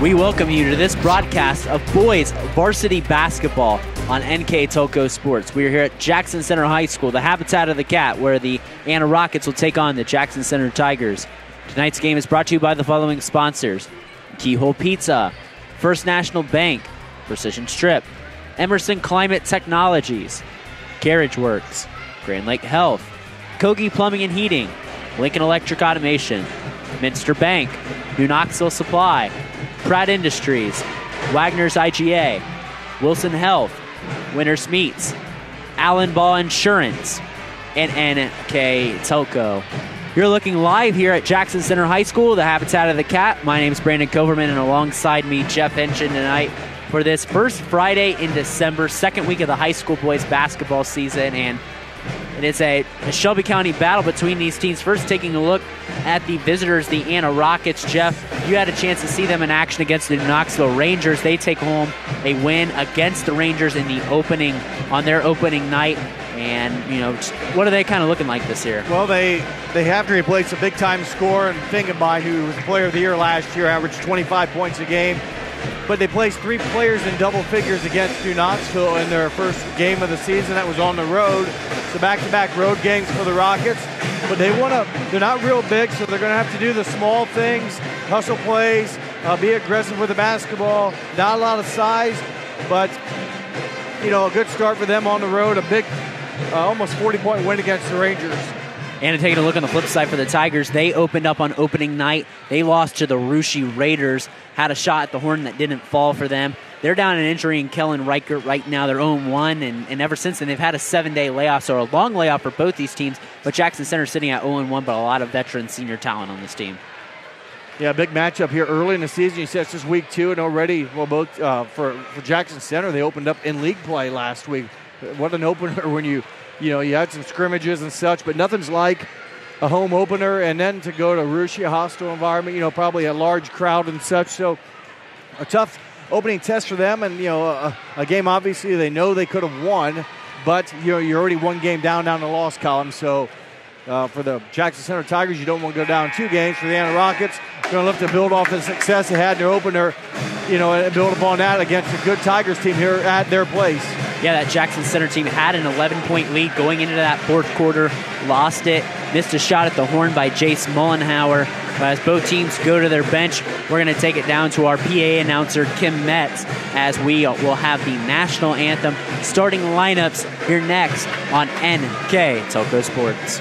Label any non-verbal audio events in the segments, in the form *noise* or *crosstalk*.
We welcome you to this broadcast of boys varsity basketball on NK Telco Sports. We are here at Jackson Center High School, the habitat of the cat, where the Anna Rockets will take on the Jackson Center Tigers. Tonight's game is brought to you by the following sponsors Keyhole Pizza, First National Bank, Precision Strip, Emerson Climate Technologies, Carriage Works, Grand Lake Health, Kogi Plumbing and Heating, Lincoln Electric Automation, Minster Bank, New Knoxville Supply, Pratt Industries, Wagner's IGA, Wilson Health, Winters Meats, Allen Ball Insurance, and NK Telco. You're looking live here at Jackson Center High School, the habitat of the cat. My name is Brandon Coverman, and alongside me, Jeff Henson tonight for this first Friday in December, second week of the high school boys basketball season. And it is a, a, Shelby County battle between these teams. First, taking a look at the visitors, the Anna Rockets. Jeff, you had a chance to see them in action against the Knoxville Rangers. They take home a win against the Rangers in the opening on their opening night. And you know, what are they kind of looking like this year? Well, they they have to replace a big time scorer and Fingenbein, who was player of the year last year, averaged 25 points a game but they placed three players in double figures against New Knoxville in their first game of the season. That was on the road. So back-to-back road games for the Rockets. But they want to. They're not real big, so they're going to have to do the small things, hustle plays, uh, be aggressive with the basketball. Not a lot of size, but you know, a good start for them on the road. A big, uh, almost 40-point win against the Rangers. And taking a look on the flip side for the Tigers, they opened up on opening night. They lost to the Russia Raiders, had a shot at the horn that didn't fall for them. They're down an injury in Kellen Reichert right now. They're 0 1, and, and ever since then, they've had a seven day layoff, so a long layoff for both these teams. But Jackson Center sitting at 0 1, but a lot of veteran senior talent on this team. Yeah, big matchup here early in the season. You said it's just week two, and already, well, both uh, for, for Jackson Center, they opened up in league play last week. What an opener *laughs* when you you know, you had some scrimmages and such, but nothing's like a home opener and then to go to Russia, hostile environment, you know, probably a large crowd and such. So a tough opening test for them, and you know, a, a game obviously they know they could have won, but you know, you're already one game down down the loss column. So uh, for the Jackson Center Tigers, you don't want to go down two games. For the Anna Rockets, going to look to build off the success they had in their opener, you know, and build upon that against a good Tigers team here at their place yeah, that Jackson Center team had an 11 point lead going into that fourth quarter, lost it, missed a shot at the horn by Jace Mullenhauer. As both teams go to their bench, we're going to take it down to our PA announcer, Kim Metz, as we will have the national anthem starting lineups here next on NK Telco Sports.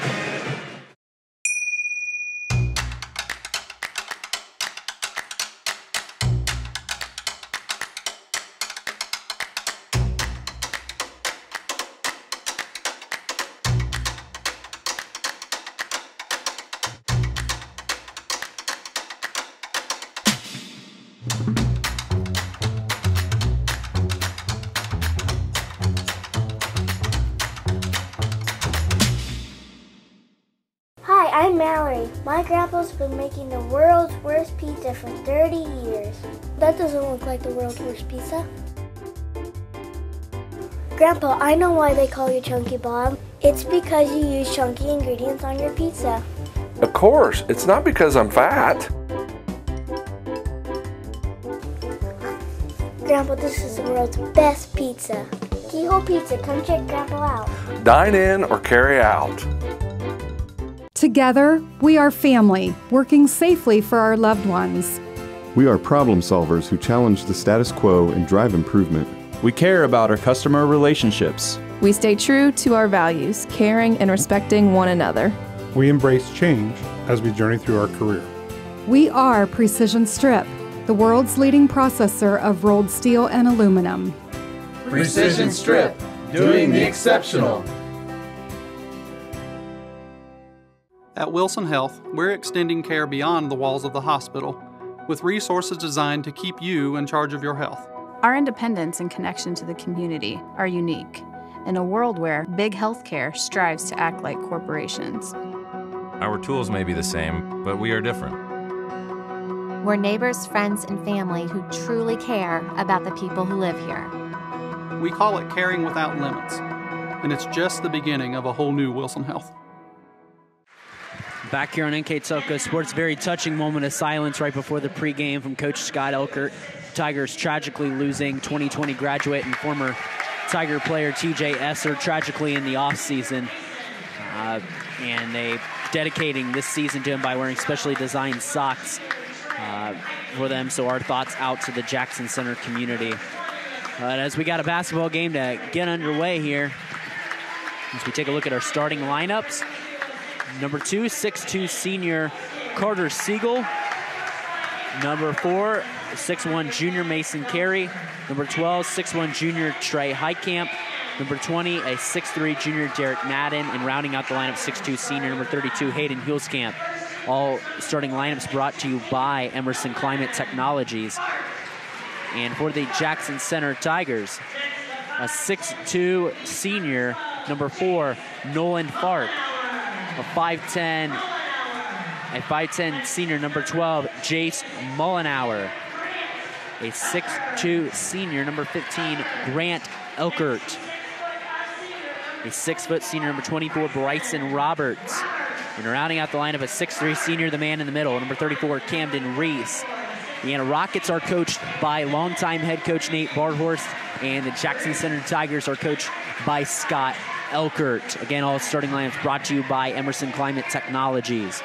Look like the world's worst pizza. Grandpa, I know why they call you Chunky Bob. It's because you use chunky ingredients on your pizza. Of course, it's not because I'm fat. Grandpa, this is the world's best pizza. Keyhole Pizza, come check Grandpa out. Dine in or carry out. Together, we are family, working safely for our loved ones. We are problem solvers who challenge the status quo and drive improvement. We care about our customer relationships. We stay true to our values, caring and respecting one another. We embrace change as we journey through our career. We are Precision Strip, the world's leading processor of rolled steel and aluminum. Precision Strip, doing the exceptional. At Wilson Health, we're extending care beyond the walls of the hospital with resources designed to keep you in charge of your health. Our independence and connection to the community are unique in a world where big healthcare strives to act like corporations. Our tools may be the same, but we are different. We're neighbors, friends, and family who truly care about the people who live here. We call it caring without limits, and it's just the beginning of a whole new Wilson Health. Back here on NK Telco Sports, very touching moment of silence right before the pregame from Coach Scott Elkert. Tigers tragically losing 2020 graduate and former Tiger player TJ Esser tragically in the offseason. Uh, and they dedicating this season to him by wearing specially designed socks uh, for them. So our thoughts out to the Jackson Center community. But as we got a basketball game to get underway here, as we take a look at our starting lineups, number two, six-two senior Carter Siegel. Number four, six-one junior Mason Carey. Number 12, six-one junior Trey Heitkamp. Number 20, a six-three junior Derek Madden. And rounding out the lineup, six-two senior number 32, Hayden Hulskamp. All starting lineups brought to you by Emerson Climate Technologies. And for the Jackson Center Tigers, a six-two senior, number four, Nolan Fark. A 5'10, a 5'10 senior, number 12, Jace Mullenauer. A 6'2 senior, number 15, Grant Elkert. A six foot senior, number 24, Bryson Roberts. And rounding out the line of a 6'3 senior, the man in the middle, number 34, Camden Reese. The Anna Rockets are coached by longtime head coach Nate Barhorst, and the Jackson Center Tigers are coached by Scott Elkert. Again, all starting lineups brought to you by Emerson Climate Technologies.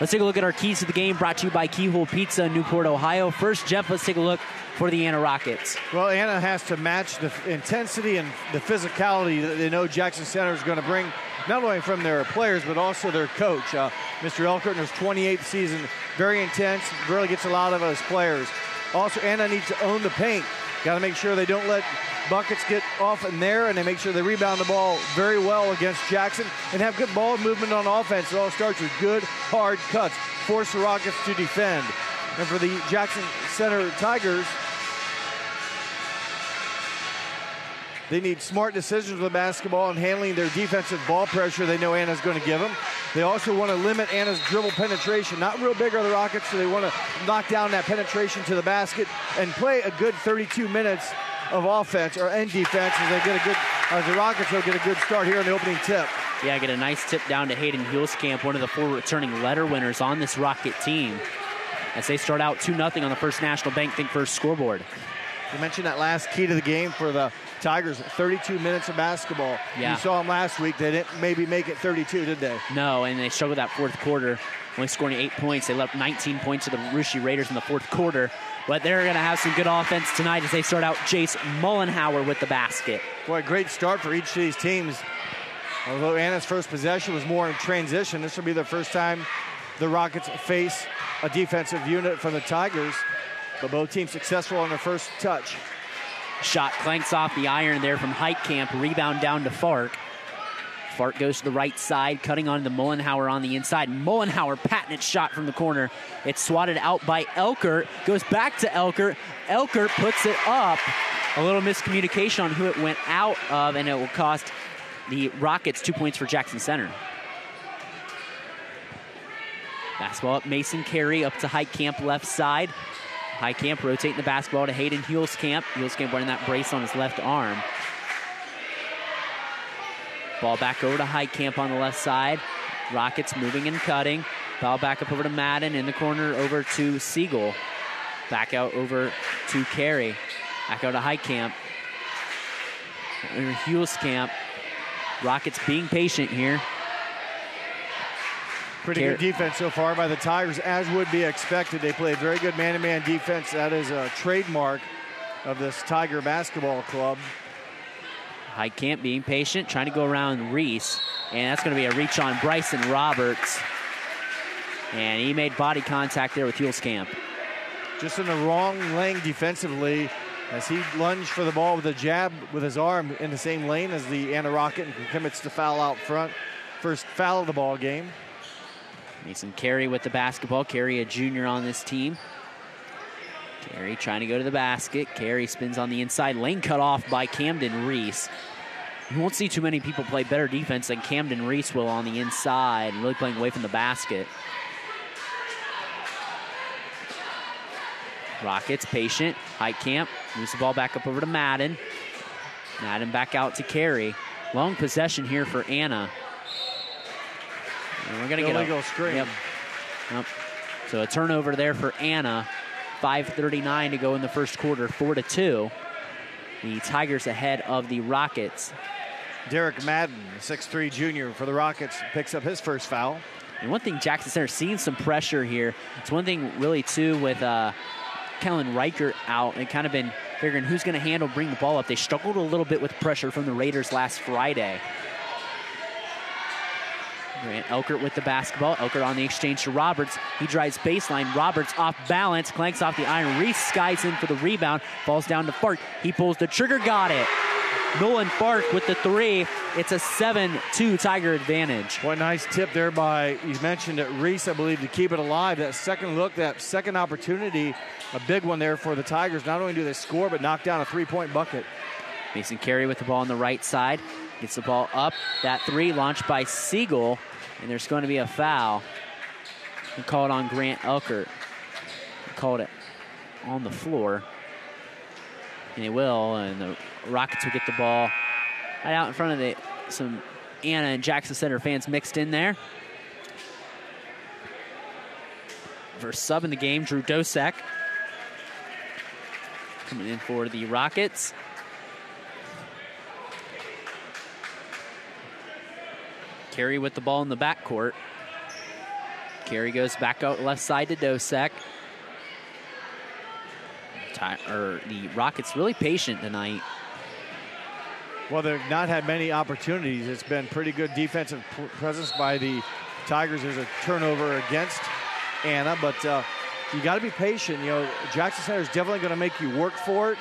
Let's take a look at our keys to the game brought to you by Keyhole Pizza in Newport, Ohio. First, Jeff, let's take a look for the Anna Rockets. Well, Anna has to match the intensity and the physicality that they know Jackson Center is going to bring, not only from their players, but also their coach. Uh, Mr. Elkert in his 28th season, very intense, really gets a lot of his players. Also, Anna needs to own the paint. Got to make sure they don't let buckets get off in there and they make sure they rebound the ball very well against Jackson and have good ball movement on offense. It all starts with good, hard cuts. Force the Rockets to defend. And for the Jackson Center Tigers, They need smart decisions with the basketball and handling their defensive ball pressure they know Anna's going to give them. They also want to limit Anna's dribble penetration. Not real big are the Rockets, so they want to knock down that penetration to the basket and play a good 32 minutes of offense or end defense as they get a good as the Rockets will get a good start here in the opening tip. Yeah, get a nice tip down to Hayden Hulskamp, one of the four returning letter winners on this Rocket team. As they start out 2 0 on the first National Bank Think First scoreboard. You mentioned that last key to the game for the Tigers, 32 minutes of basketball. Yeah. You saw them last week. They didn't maybe make it 32, did they? No, and they struggled that fourth quarter, only scoring eight points. They left 19 points to the Russia Raiders in the fourth quarter. But they're going to have some good offense tonight as they start out Jace Mullenhauer with the basket. Boy, great start for each of these teams. Although Anna's first possession was more in transition, this will be the first time the Rockets face a defensive unit from the Tigers. But both teams successful on their first touch. Shot clanks off the iron there from Heitkamp. Rebound down to Fark. Fark goes to the right side, cutting on the Mullenhauer on the inside. Mullenhauer patented shot from the corner. It's swatted out by Elkert. Goes back to Elkert. Elkert puts it up. A little miscommunication on who it went out of, and it will cost the Rockets two points for Jackson Center. Basketball up Mason Carey up to Heitkamp left side. Heitkamp rotating the basketball to Hayden Hulskamp. Hulskamp wearing that brace on his left arm. Ball back over to Heitkamp on the left side. Rockets moving and cutting. Ball back up over to Madden in the corner over to Siegel. Back out over to Carey. Back out to Heitkamp. Hulskamp. Rockets being patient here. Pretty good defense so far by the Tigers, as would be expected. They play a very good man to man defense. That is a trademark of this Tiger basketball club. Heitkamp being patient, trying to go around Reese. And that's going to be a reach on Bryson Roberts. And he made body contact there with Hulskamp. Just in the wrong lane defensively as he lunged for the ball with a jab with his arm in the same lane as the Anna Rocket and commits to foul out front. First foul of the ball game. Mason Carey with the basketball. Carey, a junior on this team. Carey trying to go to the basket. Carey spins on the inside. Lane cut off by Camden Reese. You won't see too many people play better defense than Camden Reese will on the inside, really playing away from the basket. Rockets patient. Heitkamp moves the ball back up over to Madden. Madden back out to Carey. Long possession here for Anna. And we're going to get a screen. Yep. Yep. So a turnover there for Anna. 5:39 to go in the first quarter, four to two. The Tigers ahead of the Rockets. Derek Madden, 6'3 junior for the Rockets, picks up his first foul. And one thing Jackson Center seeing some pressure here. It's one thing really too with uh, Kellen Riker out and kind of been figuring who's going to handle bring the ball up. They struggled a little bit with pressure from the Raiders last Friday. Grant Elkert with the basketball. Elkert on the exchange to Roberts. He drives baseline. Roberts off balance, clanks off the iron. Reese skies in for the rebound. Falls down to Fark. He pulls the trigger. Got it. Nolan Fark with the three. It's a 7-2 Tiger advantage. What a nice tip there by, you mentioned it, Reese, I believe, to keep it alive. That second look, that second opportunity, a big one there for the Tigers. Not only do they score, but knock down a three-point bucket. Mason Carey with the ball on the right side. Gets the ball up. That three launched by Siegel. And there's going to be a foul. He called on Grant Elkert. Called it on the floor. And he will. And the Rockets will get the ball right out in front of the some Anna and Jackson Center fans mixed in there. For sub in the game, Drew Dosek. Coming in for the Rockets. Carey with the ball in the backcourt. Carey goes back out left side to Dosek. Ty- or the Rockets really patient tonight. Well, they've not had many opportunities. It's been pretty good defensive presence by the Tigers. There's a turnover against Anna, but uh, you got to be patient. You know, Jackson Center is definitely going to make you work for it.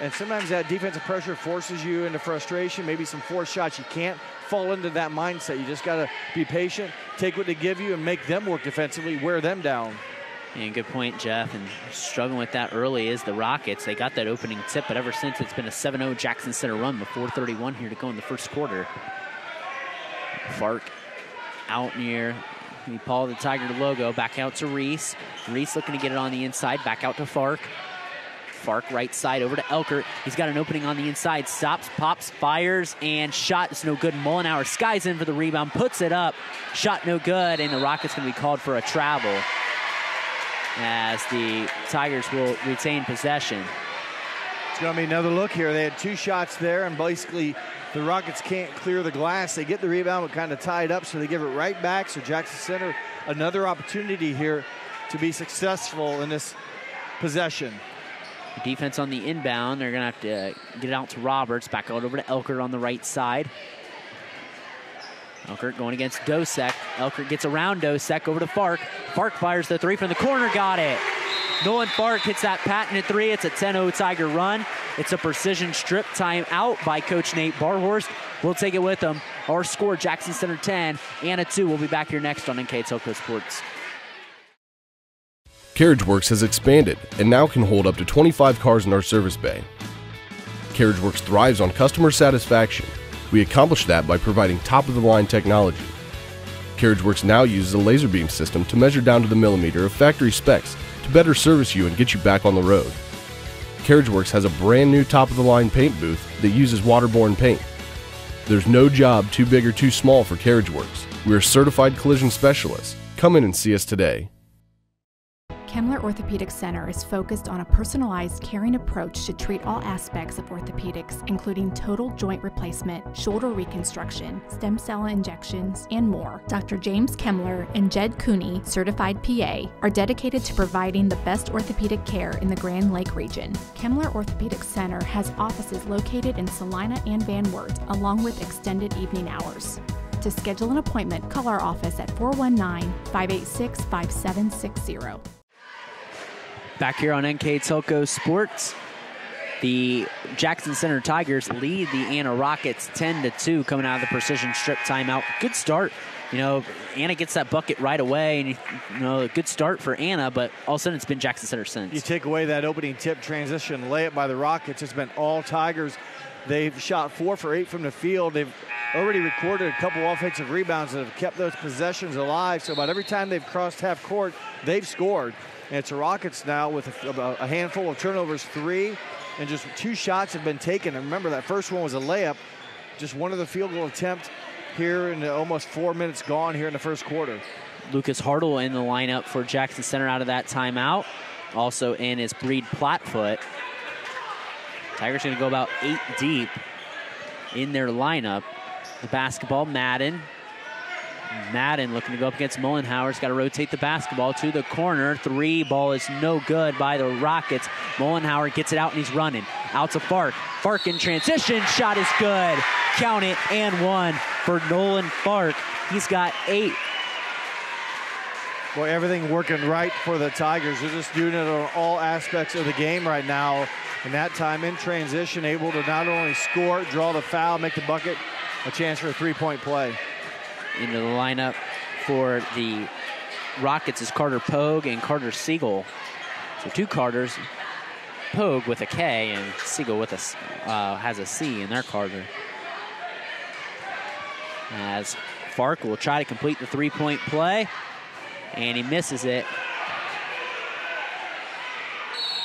And sometimes that defensive pressure forces you into frustration, maybe some forced shots. You can't fall into that mindset. You just got to be patient, take what they give you, and make them work defensively, wear them down. And good point, Jeff. And struggling with that early is the Rockets. They got that opening tip, but ever since it's been a 7 0 Jackson Center run with 4.31 here to go in the first quarter. Fark out near the Paul the Tiger logo. Back out to Reese. Reese looking to get it on the inside. Back out to Fark. Fark right side over to Elkert. He's got an opening on the inside. Stops, pops, fires, and shot is no good. Mullenhour skies in for the rebound, puts it up. Shot no good, and the Rockets going to be called for a travel as the Tigers will retain possession. It's going to be another look here. They had two shots there, and basically the Rockets can't clear the glass. They get the rebound, but kind of tied up, so they give it right back. So Jackson Center, another opportunity here to be successful in this possession. Defense on the inbound. They're going to have to uh, get it out to Roberts. Back out over to Elkert on the right side. Elkert going against Dosek. Elkert gets around Dosek over to Fark. Fark fires the three from the corner. Got it. Nolan Fark hits that patented three. It's a 10-0 Tiger run. It's a precision strip time out by Coach Nate Barhorst. We'll take it with him. Our score, Jackson Center 10, Anna 2. We'll be back here next on NK Telco Sports. CarriageWorks has expanded and now can hold up to 25 cars in our service bay. CarriageWorks thrives on customer satisfaction. We accomplish that by providing top of the line technology. CarriageWorks now uses a laser beam system to measure down to the millimeter of factory specs to better service you and get you back on the road. CarriageWorks has a brand new top of the line paint booth that uses waterborne paint. There's no job too big or too small for CarriageWorks. We're certified collision specialists. Come in and see us today. Kemler Orthopedic Center is focused on a personalized, caring approach to treat all aspects of orthopedics, including total joint replacement, shoulder reconstruction, stem cell injections, and more. Dr. James Kemler and Jed Cooney, certified PA, are dedicated to providing the best orthopedic care in the Grand Lake region. Kemler Orthopedic Center has offices located in Celina and Van Wert, along with extended evening hours. To schedule an appointment, call our office at 419 586 5760. Back here on NK Telco Sports, the Jackson Center Tigers lead the Anna Rockets 10 to 2 coming out of the precision strip timeout. Good start. You know, Anna gets that bucket right away, and you know, a good start for Anna, but all of a sudden it's been Jackson Center since. You take away that opening tip transition layup by the Rockets, it's been all Tigers. They've shot four for eight from the field. They've already recorded a couple offensive rebounds that have kept those possessions alive. So about every time they've crossed half court, they've scored. And it's the Rockets now with a, a handful of turnovers, three, and just two shots have been taken. And remember, that first one was a layup. Just one of the field goal attempt here in almost four minutes gone here in the first quarter. Lucas Hartle in the lineup for Jackson Center out of that timeout. Also in is Reed Platfoot. Tigers going to go about eight deep in their lineup. The basketball, Madden. Madden looking to go up against Mullenhour's got to rotate the basketball to the corner. Three ball is no good by the Rockets. Mullenhour gets it out and he's running. Out to Fark. Fark in transition. Shot is good. Count it and one for Nolan Fark. He's got eight. Boy, everything working right for the Tigers. They're just doing it on all aspects of the game right now. And that time in transition, able to not only score, draw the foul, make the bucket, a chance for a three point play. Into the lineup for the Rockets is Carter Pogue and Carter Siegel. So two Carters, Pogue with a K and Siegel with a uh, has a C in their Carter. As Fark will try to complete the three point play, and he misses it.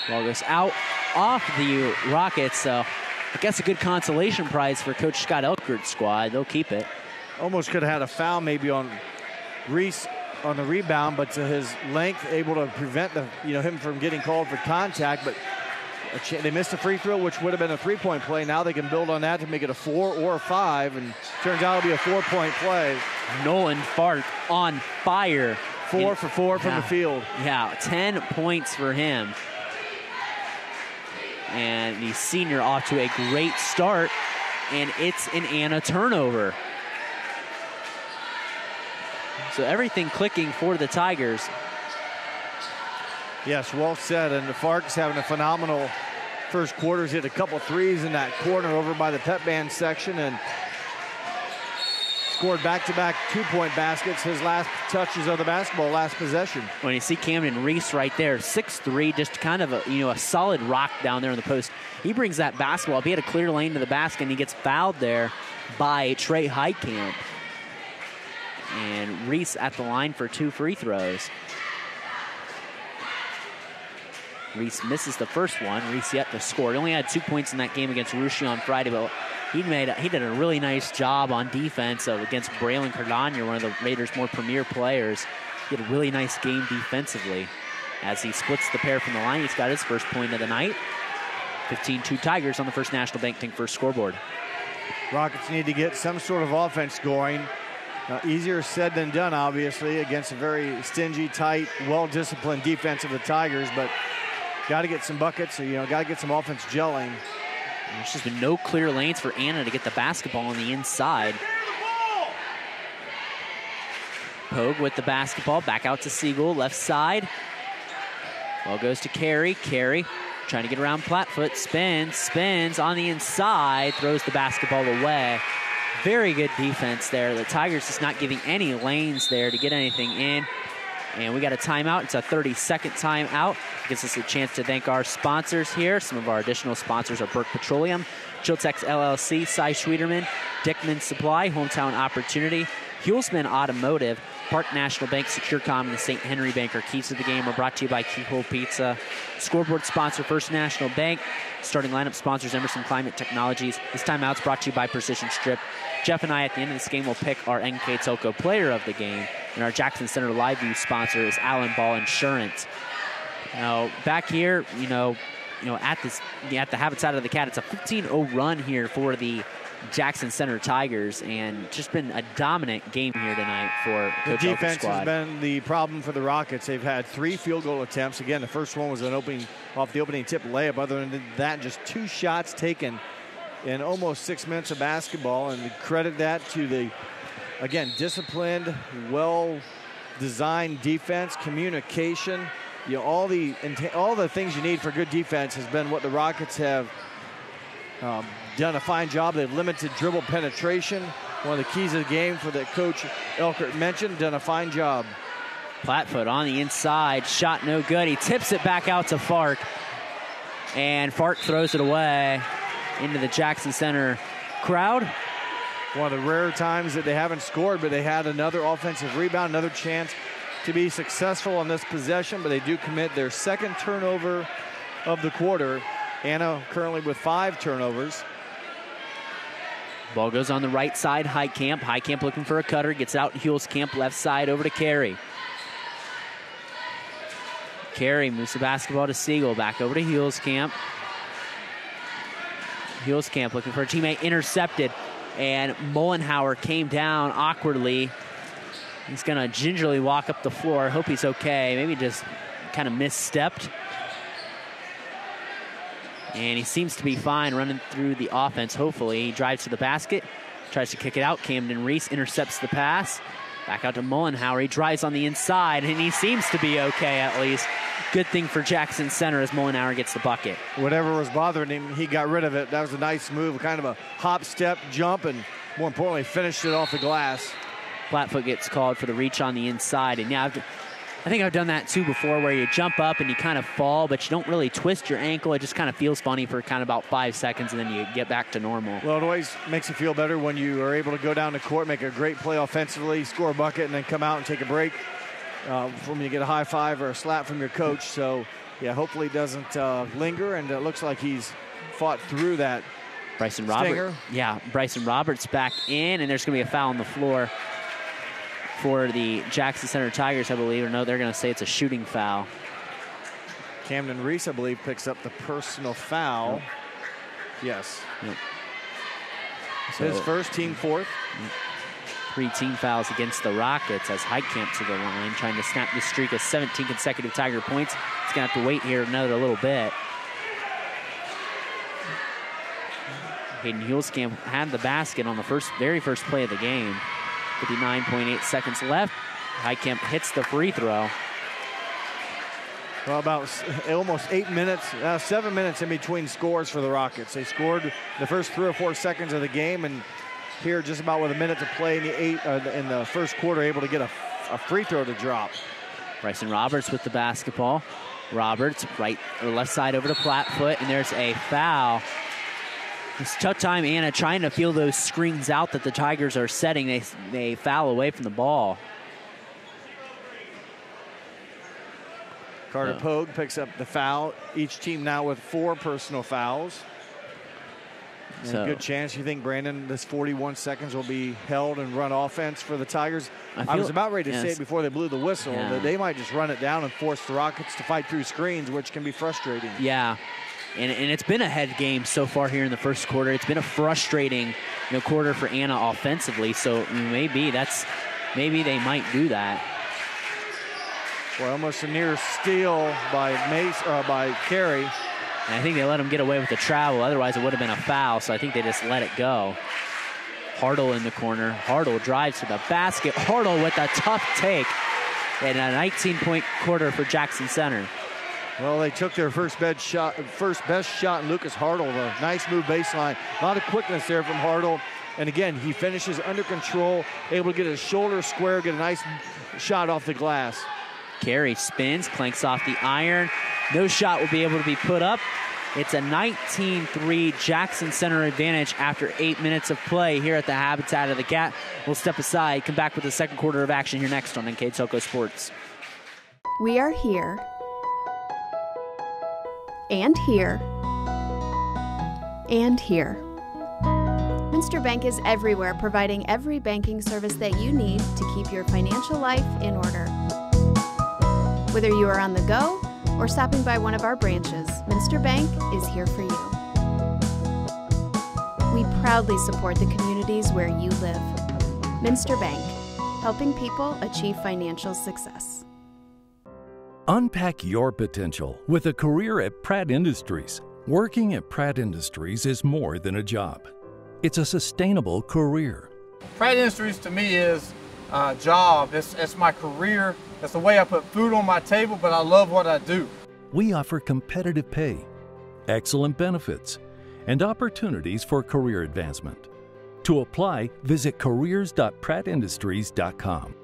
Ball goes out off the Rockets. So I guess a good consolation prize for Coach Scott Elkert's squad. They'll keep it. Almost could have had a foul maybe on Reese on the rebound, but to his length, able to prevent the you know him from getting called for contact. But they missed a free throw, which would have been a three-point play. Now they can build on that to make it a four or a five, and turns out it'll be a four-point play. Nolan Fark on fire. Four for four from yeah, the field. Yeah, 10 points for him. And the senior off to a great start, and it's an Anna turnover. So everything clicking for the Tigers. Yes, well said. And the Farks having a phenomenal first quarter. He's hit a couple threes in that corner over by the pep band section and scored back-to-back two-point baskets. His last touches of the basketball, last possession. When you see Camden Reese right there, six-three, just kind of a you know a solid rock down there in the post. He brings that basketball. He had a clear lane to the basket, and he gets fouled there by Trey Heitkamp. And Reese at the line for two free throws. Reese misses the first one. Reese yet to score. He only had two points in that game against Russia on Friday, but he made a, he did a really nice job on defense against Braylon Cardano, one of the Raiders' more premier players. He had a really nice game defensively. As he splits the pair from the line, he's got his first point of the night. 15-2 Tigers on the First National Bank Tank first scoreboard. Rockets need to get some sort of offense going. Uh, easier said than done, obviously, against a very stingy, tight, well-disciplined defense of the Tigers, but got to get some buckets, or, you know, got to get some offense gelling. There's just been no clear lanes for Anna to get the basketball on the inside. Pogue with the basketball, back out to Siegel, left side. Ball goes to Carey. Carey trying to get around Platfoot, spins, spins on the inside, throws the basketball away. Very good defense there. The Tigers just not giving any lanes there to get anything in. And we got a timeout. It's a 30 second timeout. Gives us a chance to thank our sponsors here. Some of our additional sponsors are Burke Petroleum, Chiltex LLC, Cy Schwederman, Dickman Supply, Hometown Opportunity, Hulsman Automotive, Park National Bank, SecureCom, and the St. Henry Banker. Keys to the game are brought to you by Keyhole Pizza. Scoreboard sponsor First National Bank. Starting lineup sponsors Emerson Climate Technologies. This timeout's brought to you by Precision Strip. Jeff and I at the end of this game will pick our NK Telco player of the game. And our Jackson Center Live View sponsor is Allen Ball Insurance. Now, back here, you know, you know, at this at the Habitat of the Cat, it's a 15-0 run here for the Jackson Center Tigers, and just been a dominant game here tonight for the Coach defense has been the problem for the Rockets. They've had three field goal attempts. Again, the first one was an opening off the opening tip layup. Other than that, just two shots taken in almost six minutes of basketball, and credit that to the again disciplined, well designed defense, communication. You know, all the all the things you need for good defense has been what the Rockets have um, done a fine job. They've limited dribble penetration. One of the keys of the game for that coach Elkert mentioned. Done a fine job. Platfoot on the inside, shot no good. He tips it back out to Fark, and Fark throws it away into the Jackson Center crowd. One of the rare times that they haven't scored, but they had another offensive rebound, another chance to be successful on this possession, but they do commit their second turnover of the quarter. Anna currently with five turnovers. Ball goes on the right side, Heitkamp. High Camp looking for a cutter, gets out Camp left side over to Carey. Carey moves the basketball to Siegel, back over to Camp. Camp looking for a teammate, intercepted, and Mullenhauer came down awkwardly. He's going to gingerly walk up the floor. Hope he's okay. Maybe just kind of misstepped. And he seems to be fine running through the offense, hopefully. He drives to the basket, tries to kick it out. Camden Reese intercepts the pass. Back out to Mullenhauer. He drives on the inside, and he seems to be okay at least. Good thing for Jackson Center as Mullenhauer gets the bucket. Whatever was bothering him, he got rid of it. That was a nice move, kind of a hop, step, jump, and more importantly, finished it off the glass. Platfoot gets called for the reach on the inside. And yeah, I've, I think I've done that too before where you jump up and you kind of fall, but you don't really twist your ankle. It just kind of feels funny for kind of about five seconds and then you get back to normal. Well, it always makes you feel better when you are able to go down the court, make a great play offensively, score a bucket, and then come out and take a break uh, from you get a high five or a slap from your coach. So, yeah, hopefully it doesn't uh, linger, and it looks like he's fought through that. Bryson Roberts. Yeah, Bryson Roberts back in, and there's going to be a foul on the floor for the Jackson Center Tigers, I believe. Or no, they're going to say it's a shooting foul. Camden Reese, I believe, picks up the personal foul. Yep. Yes. Yep. So, His first, team fourth. Three team fouls against the Rockets as Heitkamp to the line, trying to snap the streak of 17 consecutive Tiger points. He's going to have to wait here another little bit. Hayden Huelskamp had the basket on the first, very first play of the game. 59.8 seconds left. Heitkamp hits the free throw. Well, about almost eight minutes, uh, seven minutes in between scores for the Rockets. They scored the first three or four seconds of the game, and here, just about with a minute to play in the eight uh, in the first quarter, able to get a, a free throw to drop. Bryson Roberts with the basketball. Roberts right or left side over to Platfoot, and there's a foul it's tough time, Anna, trying to feel those screens out that the Tigers are setting. They, they foul away from the ball. Carter Pogue picks up the foul. Each team now with four personal fouls. So, good chance you think Brandon this 41 seconds will be held and run offense for the Tigers. I, I was about ready to yes. say it before they blew the whistle yeah. that they might just run it down and force the Rockets to fight through screens, which can be frustrating. Yeah, and, and it's been a head game so far here in the first quarter. It's been a frustrating you know, quarter for Anna offensively. So maybe that's maybe they might do that. Well, almost a near steal by Mace uh, by Carey. And I think they let him get away with the travel. Otherwise, it would have been a foul. So I think they just let it go. Hartle in the corner. Hartle drives to the basket. Hartle with a tough take. And a 19 point quarter for Jackson Center. Well, they took their first best shot, first best shot, in Lucas Hartle. A nice move baseline. A lot of quickness there from Hartle. And again, he finishes under control, able to get his shoulder square, get a nice shot off the glass. Carey spins, clanks off the iron. No shot will be able to be put up. It's a 19 3 Jackson Center advantage after eight minutes of play here at the Habitat of the Cat. We'll step aside, come back with the second quarter of action here next on NK Telco Sports. We are here and here, and here. Minster Bank is everywhere, providing every banking service that you need to keep your financial life in order. Whether you are on the go or stopping by one of our branches, Minster Bank is here for you. We proudly support the communities where you live. Minster Bank, helping people achieve financial success. Unpack your potential with a career at Pratt Industries. Working at Pratt Industries is more than a job, it's a sustainable career. Pratt Industries to me is a job, it's, it's my career, it's the way I put food on my table, but I love what I do. We offer competitive pay, excellent benefits, and opportunities for career advancement. To apply, visit careers.prattindustries.com.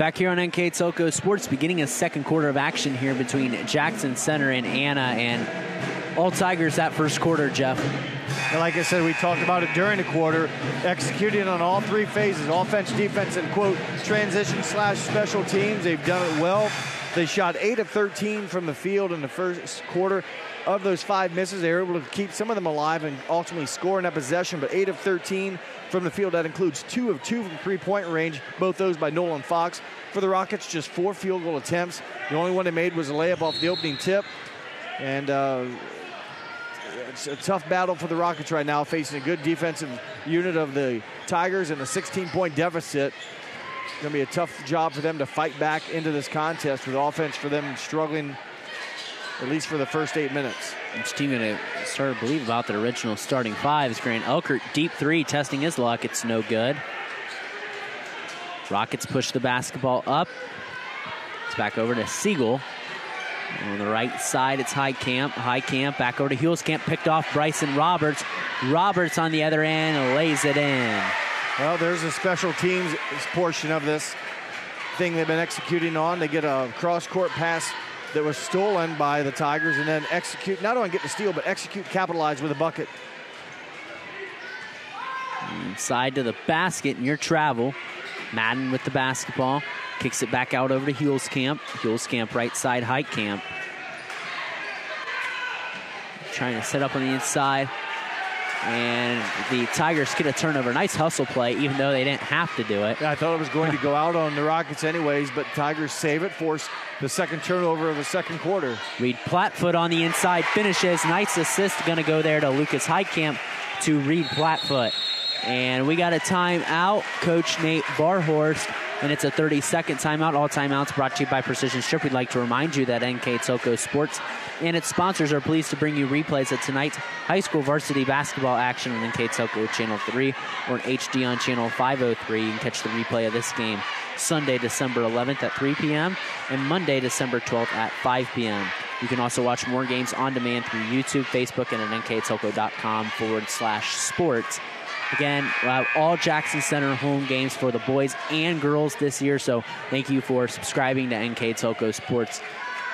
Back here on NK Telco Sports, beginning a second quarter of action here between Jackson Center and Anna, and all Tigers that first quarter, Jeff. Like I said, we talked about it during the quarter, executing on all three phases offense, defense, and quote, transition slash special teams. They've done it well. They shot 8 of 13 from the field in the first quarter. Of those five misses, they were able to keep some of them alive and ultimately score in that possession, but 8 of 13 from the field. That includes 2 of 2 from three point range, both those by Nolan Fark. For the Rockets, just four field goal attempts. The only one they made was a layup off the opening tip. And uh, it's a tough battle for the Rockets right now, facing a good defensive unit of the Tigers and a 16 point deficit. It's going to be a tough job for them to fight back into this contest with offense for them struggling at least for the first eight minutes. Each team going to start to believe about their original starting five. Is Grant Elkert deep three, testing his luck. It's no good. Rockets push the basketball up. It's back over to Siegel. On the right side, it's Heitkamp. High Camp back over to Huelskamp, picked off Bryson Roberts. Roberts on the other end lays it in. Well, there's a special teams portion of this thing they've been executing on. They get a cross court pass that was stolen by the Tigers and then execute, not only get the steal, but execute, capitalize with a bucket. Side to the basket in your travel. Madden with the basketball. Kicks it back out over to Huelskamp. Camp right side, Heitkamp. Trying to set up on the inside. And the Tigers get a turnover. Nice hustle play, even though they didn't have to do it. Yeah, I thought it was going to go out on the Rockets anyways, but Tigers save it, force the second turnover of the second quarter. Reed Plattfoot on the inside finishes. Nice assist going to go there to Lucas Heitkamp to Reed Plattfoot. And we got a timeout. Coach Nate Barhorst and it's a 30 second timeout. All timeouts brought to you by Precision Strip. We'd like to remind you that NK Telco Sports and its sponsors are pleased to bring you replays of tonight's high school varsity basketball action on NK Telco Channel 3 or HD on Channel 503. You can catch the replay of this game Sunday, December 11th at 3 p.m. and Monday, December 12th at 5 p.m. You can also watch more games on demand through YouTube, Facebook, and at nktelco.com forward slash sports. Again, have all Jackson Center home games for the boys and girls this year. So thank you for subscribing to NK Telco Sports.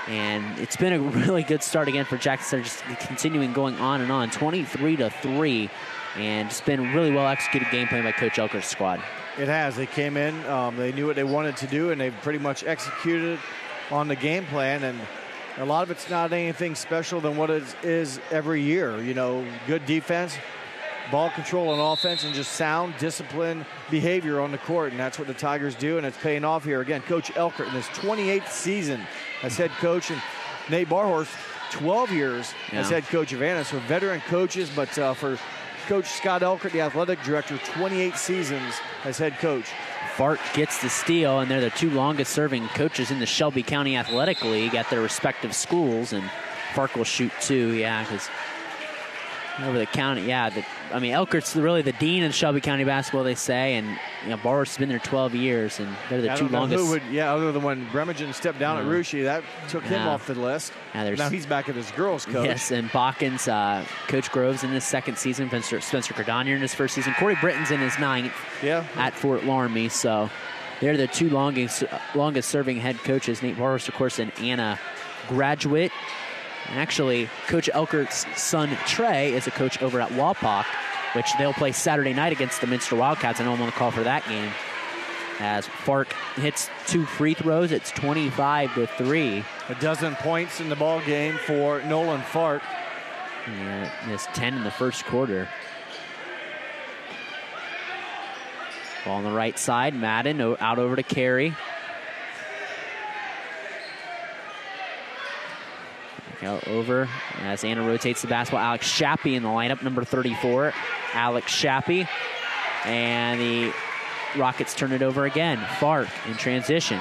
And it's been a *laughs* really good start again for Jackson Center, just continuing going on and on, 23 to three, and it's been really well executed game plan by Coach Elkert's squad. It has. They came in, um, they knew what they wanted to do, and they've pretty much executed on the game plan. And a lot of it's not anything special than what it is every year. You know, good defense, ball control on offense and just sound, disciplined behavior on the court. And that's what the Tigers do, and it's paying off here. Again, Coach Elkert in his 28th season as head coach, and Nate Barhorst, 12 years yeah. as head coach of Anna. So veteran coaches, but uh, for Coach Scott Elkert, the athletic director, 28 seasons as head coach. Fark gets the steal, and they're the two longest serving coaches in the Shelby County Athletic League at their respective schools. And Fark will shoot two, yeah, because over the county. Yeah, the, I mean Elkert's really the dean of Shelby County basketball. They say, and you know Barr's been there 12 years, and they're the I two longest. Would, yeah, other than when Bremagen stepped down at Russia, that took yeah. him off the list. Yeah, now he's back at his girls coach. Yes, and Botkins, uh, Coach Groves in his second season, Spencer, Spencer Cardonier in his first season, Corey Britton's in his ninth. Yeah. at Fort Loramie. So they're the two longest longest serving head coaches. Nate Barhorst, of course, an Anna graduate Actually, Coach Elkert's son Trey is a coach over at Wapak, which they'll play Saturday night against the Minster Wildcats. I know I'm on the call for that game. As Fark hits two free throws, it's 25 to three. A dozen points in the ball game for Nolan Fark. Yeah, missed 10 in the first quarter. Ball on the right side. Madden out over to Carey. Over as Anna rotates the basketball. Alex Shappy in the lineup, number 34. Alex Shappy. And the Rockets turn it over again. Fark in transition.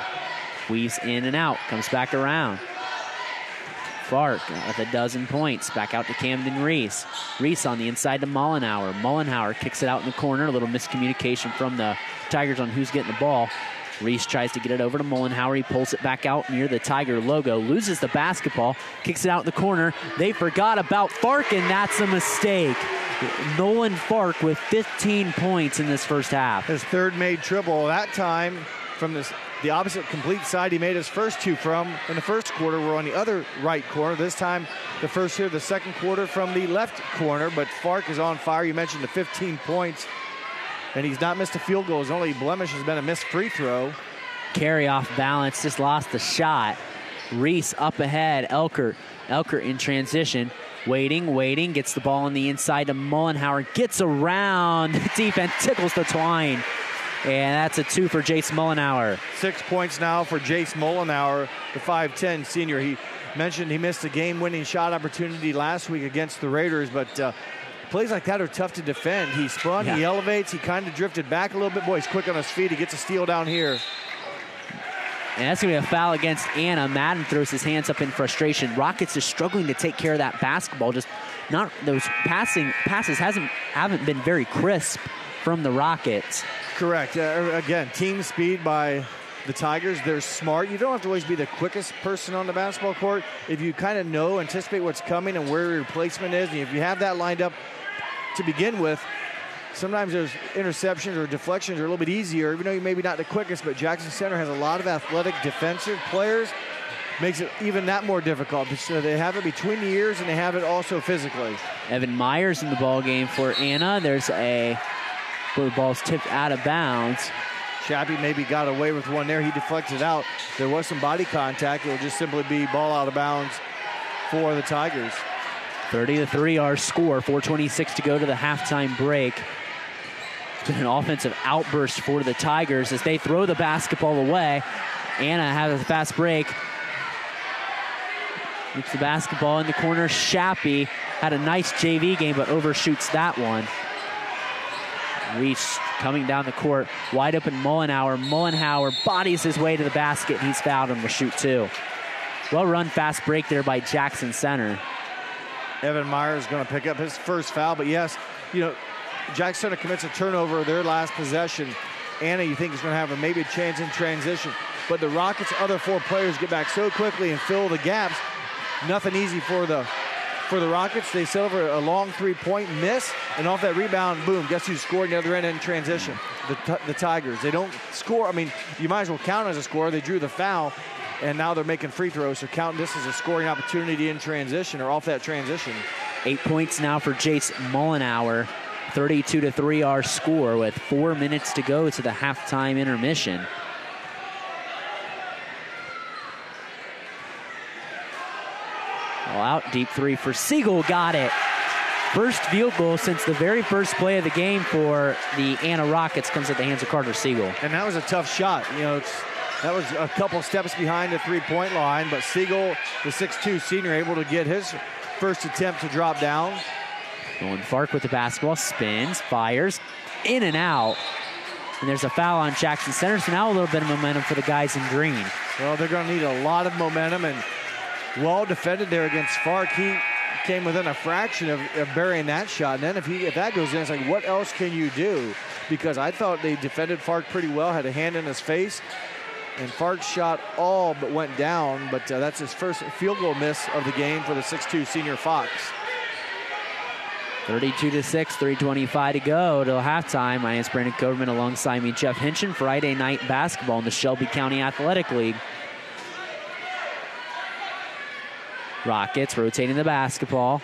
Weaves in and out. Comes back around. Fark with a dozen points. Back out to Camden Reese. Reese on the inside to Mollenhauer. Mollenhauer kicks it out in the corner. A little miscommunication from the Tigers on who's getting the ball. Reese tries to get it over to Mollenhauer. He pulls it back out near the Tiger logo, loses the basketball, kicks it out in the corner. They forgot about Fark, and that's a mistake. Nolan Fark with 15 points in this first half. His third made triple. That time from this, the opposite complete side he made his first two from in the first quarter were on the other right corner. This time the first here, the second quarter from the left corner. But Fark is on fire. You mentioned the 15 points and he's not missed a field goal. His only blemish has been a missed free throw. Carey off balance, just lost the shot. Reese up ahead. Elkert. Elkert in transition. Waiting, waiting. Gets the ball on the inside to Mullenhour. Gets around. *laughs* The Defense tickles the twine. And that's a two for Jace Mullenhour. Six points now for Jace Mullenhour, the 5'10 senior. He mentioned he missed a game winning shot opportunity last week against the Raiders, but uh, plays like that are tough to defend. He spun, yeah. he elevates, he kind of drifted back a little bit. Boy, he's quick on his feet. He gets a steal down here. And that's going to be a foul against Anna. Madden throws his hands up in frustration. Rockets are struggling to take care of that basketball. Just not those passing passes hasn't haven't been very crisp from the Rockets. Correct. Uh, again, team speed by the Tigers. They're smart. You don't have to always be the quickest person on the basketball court. If you kind of know, anticipate what's coming and where your placement is, and if you have that lined up to begin with, sometimes those interceptions or deflections are a little bit easier, even though you maybe not the quickest. But Jackson Center has a lot of athletic defensive players, makes it even that more difficult. So they have it between the ears and they have it also physically. Evan Myers in the ball game for Anna. There's a the ball's tipped out of bounds. Chappie maybe got away with one there. He deflected out. There was some body contact. It will just simply be ball out of bounds for the Tigers. 30 to 3 our score. 426 to go to the halftime break. It's been an offensive outburst for the Tigers as they throw the basketball away. Anna has a fast break. Gets the basketball in the corner. Shappy had a nice JV game, but overshoots that one. Reese coming down the court, wide open Mullenhour. Mullenhour bodies his way to the basket, and he's fouled and will shoot two. Well run fast break there by Jackson Center. Evan Meyer is going to pick up his first foul, but yes, you know, Jackson commits a turnover their last possession. Anna, you think is going to have a maybe a chance in transition, but the Rockets' other four players get back so quickly and fill the gaps. Nothing easy for the for the Rockets. They set a long three-point miss, and off that rebound, boom! Guess who scored the other end in transition? The, the Tigers. They don't score. I mean, you might as well count as a score. They drew the foul, and now they're making free throws. So counting this as a scoring opportunity in transition or off that transition. Eight points now for Jace Mullenhour. 32 to 3 our score with four minutes to go to the halftime intermission. All out, deep three for Siegel, got it. First field goal since the very first play of the game for the Anna Rockets comes at the hands of Carter Siegel. And that was a tough shot. You know, that was a couple steps behind the three-point line, but Siegel, the 6'2 senior, able to get his first attempt to drop down. Going Fark with the basketball, spins, fires, in and out. And there's a foul on Jackson Center, so now a little bit of momentum for the guys in green. Well, they're going to need a lot of momentum, and well defended there against Fark. He came within a fraction of, of, burying that shot. And then if he if that goes in, it's like, what else can you do? Because I thought they defended Fark pretty well, had a hand in his face. And Fark shot all but went down, but uh, that's his first field goal miss of the game for the 6'2 senior Fox. 32 to 6, 325 to go till halftime. My name's Brandon Coderman alongside me, Jeff Hinchin, Friday night basketball in the Shelby County Athletic League. Rockets rotating the basketball.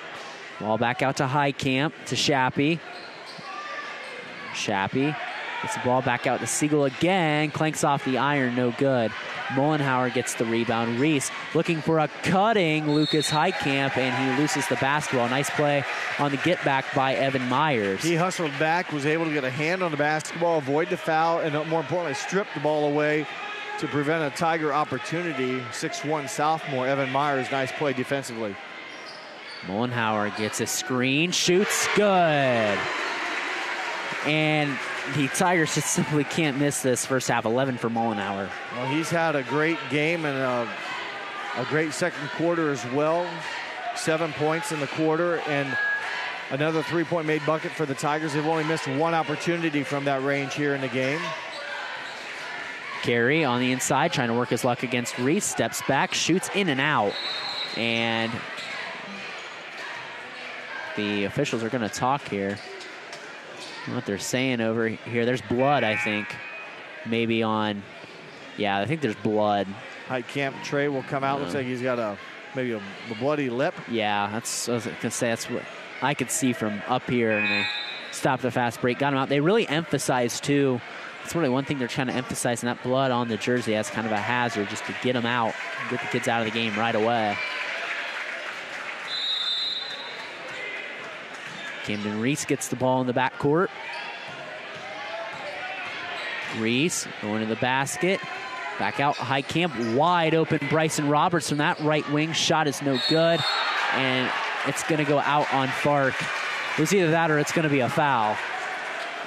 Ball back out to Heitkamp to Shappy. Shappy gets the ball back out to Siegel again. Clanks off the iron, no good. Mullenhour gets the rebound. Reese looking for a cutting Lucas Heitkamp, and he loses the basketball. Nice play on the get back by Evan Myers. He hustled back, was able to get a hand on the basketball, avoid the foul, and uh, more importantly, strip the ball away to prevent a Tiger opportunity. 6-1 sophomore Evan Myers, nice play defensively. Mullenhour gets a screen, shoots good. And the Tigers just simply can't miss this first half. 11 for Mullenhour. Well, he's had a great game and a, a great second quarter as well. Seven points in the quarter and another three point made bucket for the Tigers. They've only missed one opportunity from that range here in the game. Carey on the inside, trying to work his luck against Reese. Steps back, shoots in and out. And the officials are going to talk here. What they're saying over here, there's blood, I think. Maybe on, yeah, I think there's blood. Heitkamp Trey will come out. Uh, Looks like he's got a maybe a, bloody lip. Yeah, that's I was gonna say that's what I could see from up here. And they stopped the fast break, got him out. They really emphasized too That's really one thing they're trying to emphasize, and that blood on the jersey as kind of a hazard just to get them out, get the kids out of the game right away. Camden Reese gets the ball in the backcourt. Reese going to the basket. Back out, Heitkamp, wide open. Bryson Roberts from that right wing. Shot is no good. And it's going to go out on Fark. It was either that or it's going to be a foul.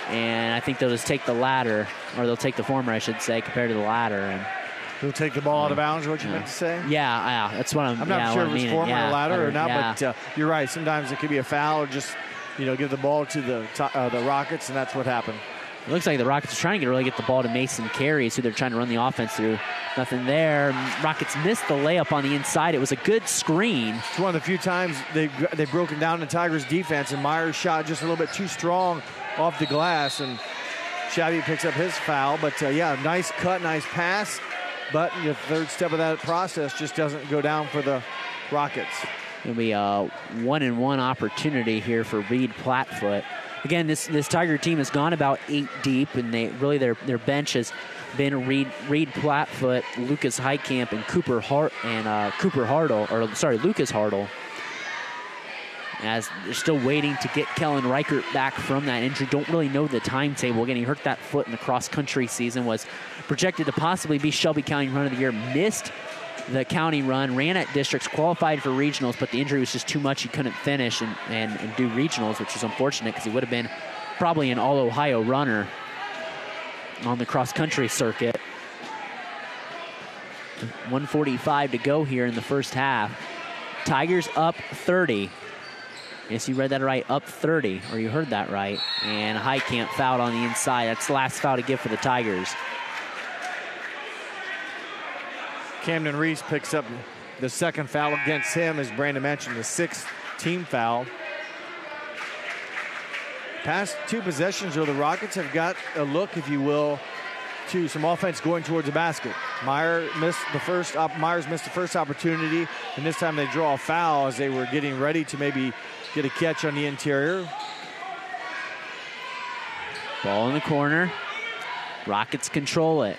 And I think they'll just take the latter, or they'll take the former, I should say, compared to the latter. And They'll take the ball out of bounds, what you Yeah. meant to say? yeah, yeah, that's what I'm. I'm not yeah, sure if it's former yeah, or latter or not, but uh, you're right. Sometimes it could be a foul or just, you know, give the ball to the uh, the Rockets, and that's what happened. It looks like the Rockets are trying to really get the ball to Mason Carries, who they're trying to run the offense through. Nothing there. Rockets missed the layup on the inside. It was a good screen. It's one of the few times they've, they've broken down the Tigers' defense, and Myers shot just a little bit too strong off the glass, and Shabby picks up his foul. But uh, yeah, nice cut, nice pass. But the third step of that process just doesn't go down for the Rockets. It'll be a one and one opportunity here for Reed Platfoot. Again, this this Tiger team has gone about eight deep, and they really their their bench has been Reed Reed Platfoot, Lucas Heitkamp, and Cooper Hart and uh, Cooper Hartle, or sorry, Lucas Hartle. As they're still waiting to get Kellen Reichert back from that injury. Don't really know the timetable. Again, he hurt that foot in the cross country season. Was projected to possibly be Shelby County Run of the Year. Missed the county run, ran at districts, qualified for regionals, but the injury was just too much. He couldn't finish and, and, and do regionals, which was unfortunate because he would have been probably an all Ohio runner on the cross country circuit. 145 to go here in the first half. Tigers up 30. Yes, you read that right, up 30, or you heard that right. And Heitkamp fouled on the inside. That's the last foul to give for the Tigers. Camden Reese picks up the second foul against him, as Brandon mentioned, the sixth team foul. Past two possessions, though, the Rockets have got a look, if you will, to some offense going towards the basket. Meyer missed the first. Op- Myers missed the first opportunity, and this time they draw a foul as they were getting ready to maybe get a catch on the interior. Ball in the corner. Rockets control it.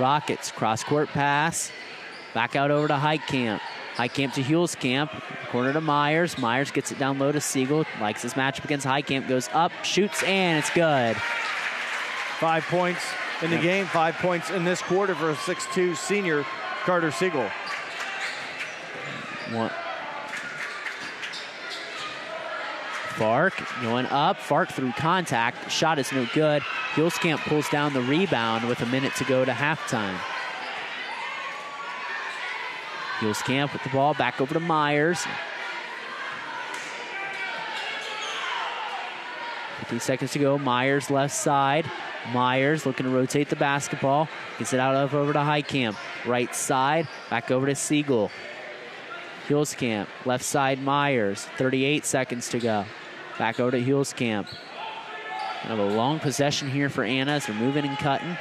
Rockets cross court pass. Back out over to Heitkamp. Heitkamp to Hulskamp. Corner to Myers. Myers gets it down low to Siegel. Likes his matchup against Heitkamp. Goes up, shoots, and it's good. Five points in the Yep. game, five points in this quarter for a 6'2 senior, Carter Siegel. One. Fark going up. Fark through contact. Shot is no good. Hulskamp pulls down the rebound with a minute to go to halftime. Hulskamp with the ball back over to Myers. 15 seconds to go. Myers left side. Myers looking to rotate the basketball. Gets it out of over to Heitkamp. Right side. Back over to Siegel. Hulskamp. Left side Myers. 38 seconds to go. Back over to Hulskamp. Kind of a long possession here for Anna as they're moving and cutting.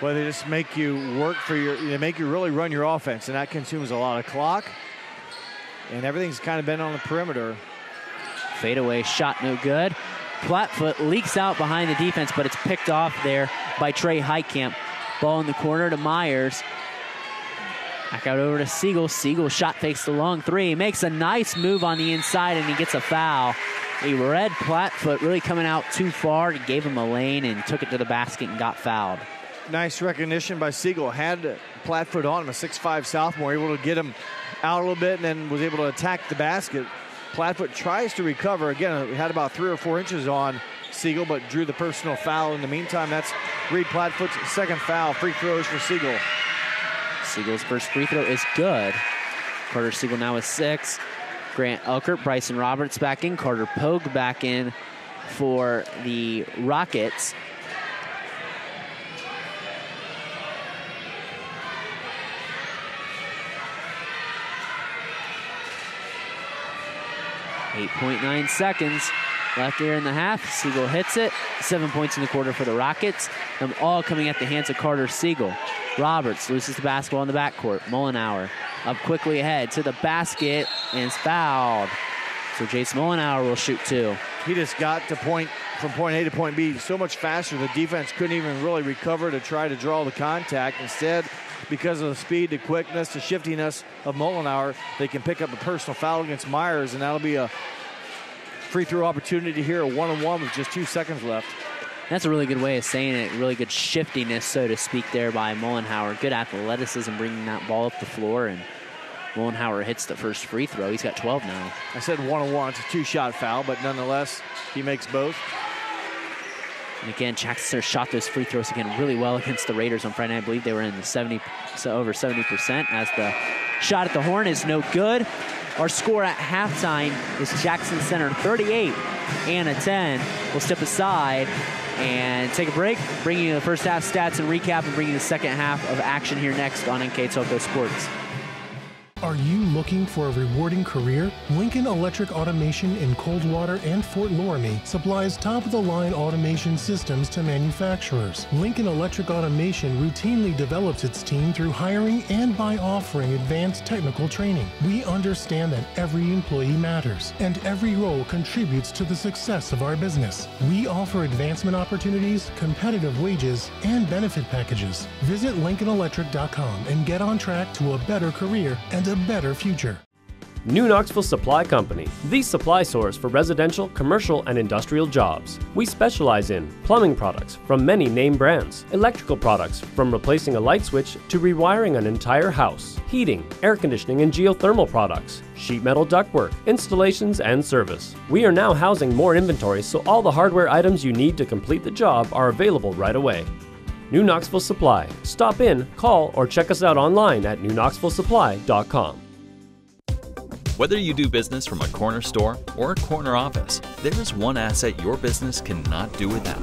Well, they just make you work for your, they make you really run your offense, and that consumes a lot of clock. And everything's kind of been on the perimeter. Fadeaway shot no good. Platfoot leaks out behind the defense, but it's picked off there by Trey Heitkamp. Ball in the corner to Myers. Back out over to Siegel. Siegel shot fakes the long three. Makes a nice move on the inside and he gets a foul. He read Platfoot really coming out too far. He gave him a lane and took it to the basket and got fouled. Nice recognition by Siegel. Had Platfoot on him, a 6'5 sophomore, able to get him out a little bit and then was able to attack the basket. Platfoot tries to recover. Again, had about three or four inches on Siegel, but drew the personal foul. In the meantime, that's Reed Platfoot's second foul. Free throws for Siegel. Siegel's first free throw is good. Carter Siegel now with six. Grant Elkert, Bryson Roberts back in. Carter Pogue back in for the Rockets. Eight point nine seconds left ear in the half. Siegel hits it. Seven points in the quarter for the Rockets. Them all coming at the hands of Carter Siegel. Roberts loses the basketball in the backcourt. Mullenhour up quickly ahead to the basket and is fouled. So Jace Mullenhour will shoot two. He just got to point from point A to point B so much faster. The defense couldn't even really recover to try to draw the contact. Instead, because of the speed, the quickness, the shiftiness of Mullenhour, they can pick up a personal foul against Myers, and that'll be a free throw opportunity here, a one on one with just two seconds left. That's a really good way of saying it. Really good shiftiness, so to speak, there by Mullenhour. Good athleticism bringing that ball up the floor, and Mullenhour hits the first free throw. He's got 12 now. I said one on one. It's a two shot foul, but nonetheless, he makes both. And again, Jackson shot those free throws again really well against the Raiders on Friday. I believe they were in the 70, so over 70% as the shot at the horn is no good. Our score at halftime is Jackson Center 38 and a 10. We'll step aside and take a break, bringing you the first half stats and recap, and bringing you the second half of action here next on NK Telco Sports. Are you looking for a rewarding career? Lincoln Electric Automation in Coldwater and Fort Loramie supplies top of the line automation systems to manufacturers. Lincoln Electric Automation routinely develops its team through hiring and by offering advanced technical training. We understand that every employee matters and every role contributes to the success of our business. We offer advancement opportunities, competitive wages, and benefit packages. Visit LincolnElectric.com and get on track to a better career and a better future. New Knoxville Supply Company, the supply source for residential, commercial, and industrial jobs. We specialize in plumbing products from many name brands, electrical products from replacing a light switch to rewiring an entire house, heating, air conditioning, and geothermal products, sheet metal ductwork, installations, and service. We are now housing more inventory so all the hardware items you need to complete the job are available right away. New Knoxville Supply. Stop in, call, or check us out online at newknoxvillesupply.com. Whether you do business from a corner store or a corner office, there is one asset your business cannot do without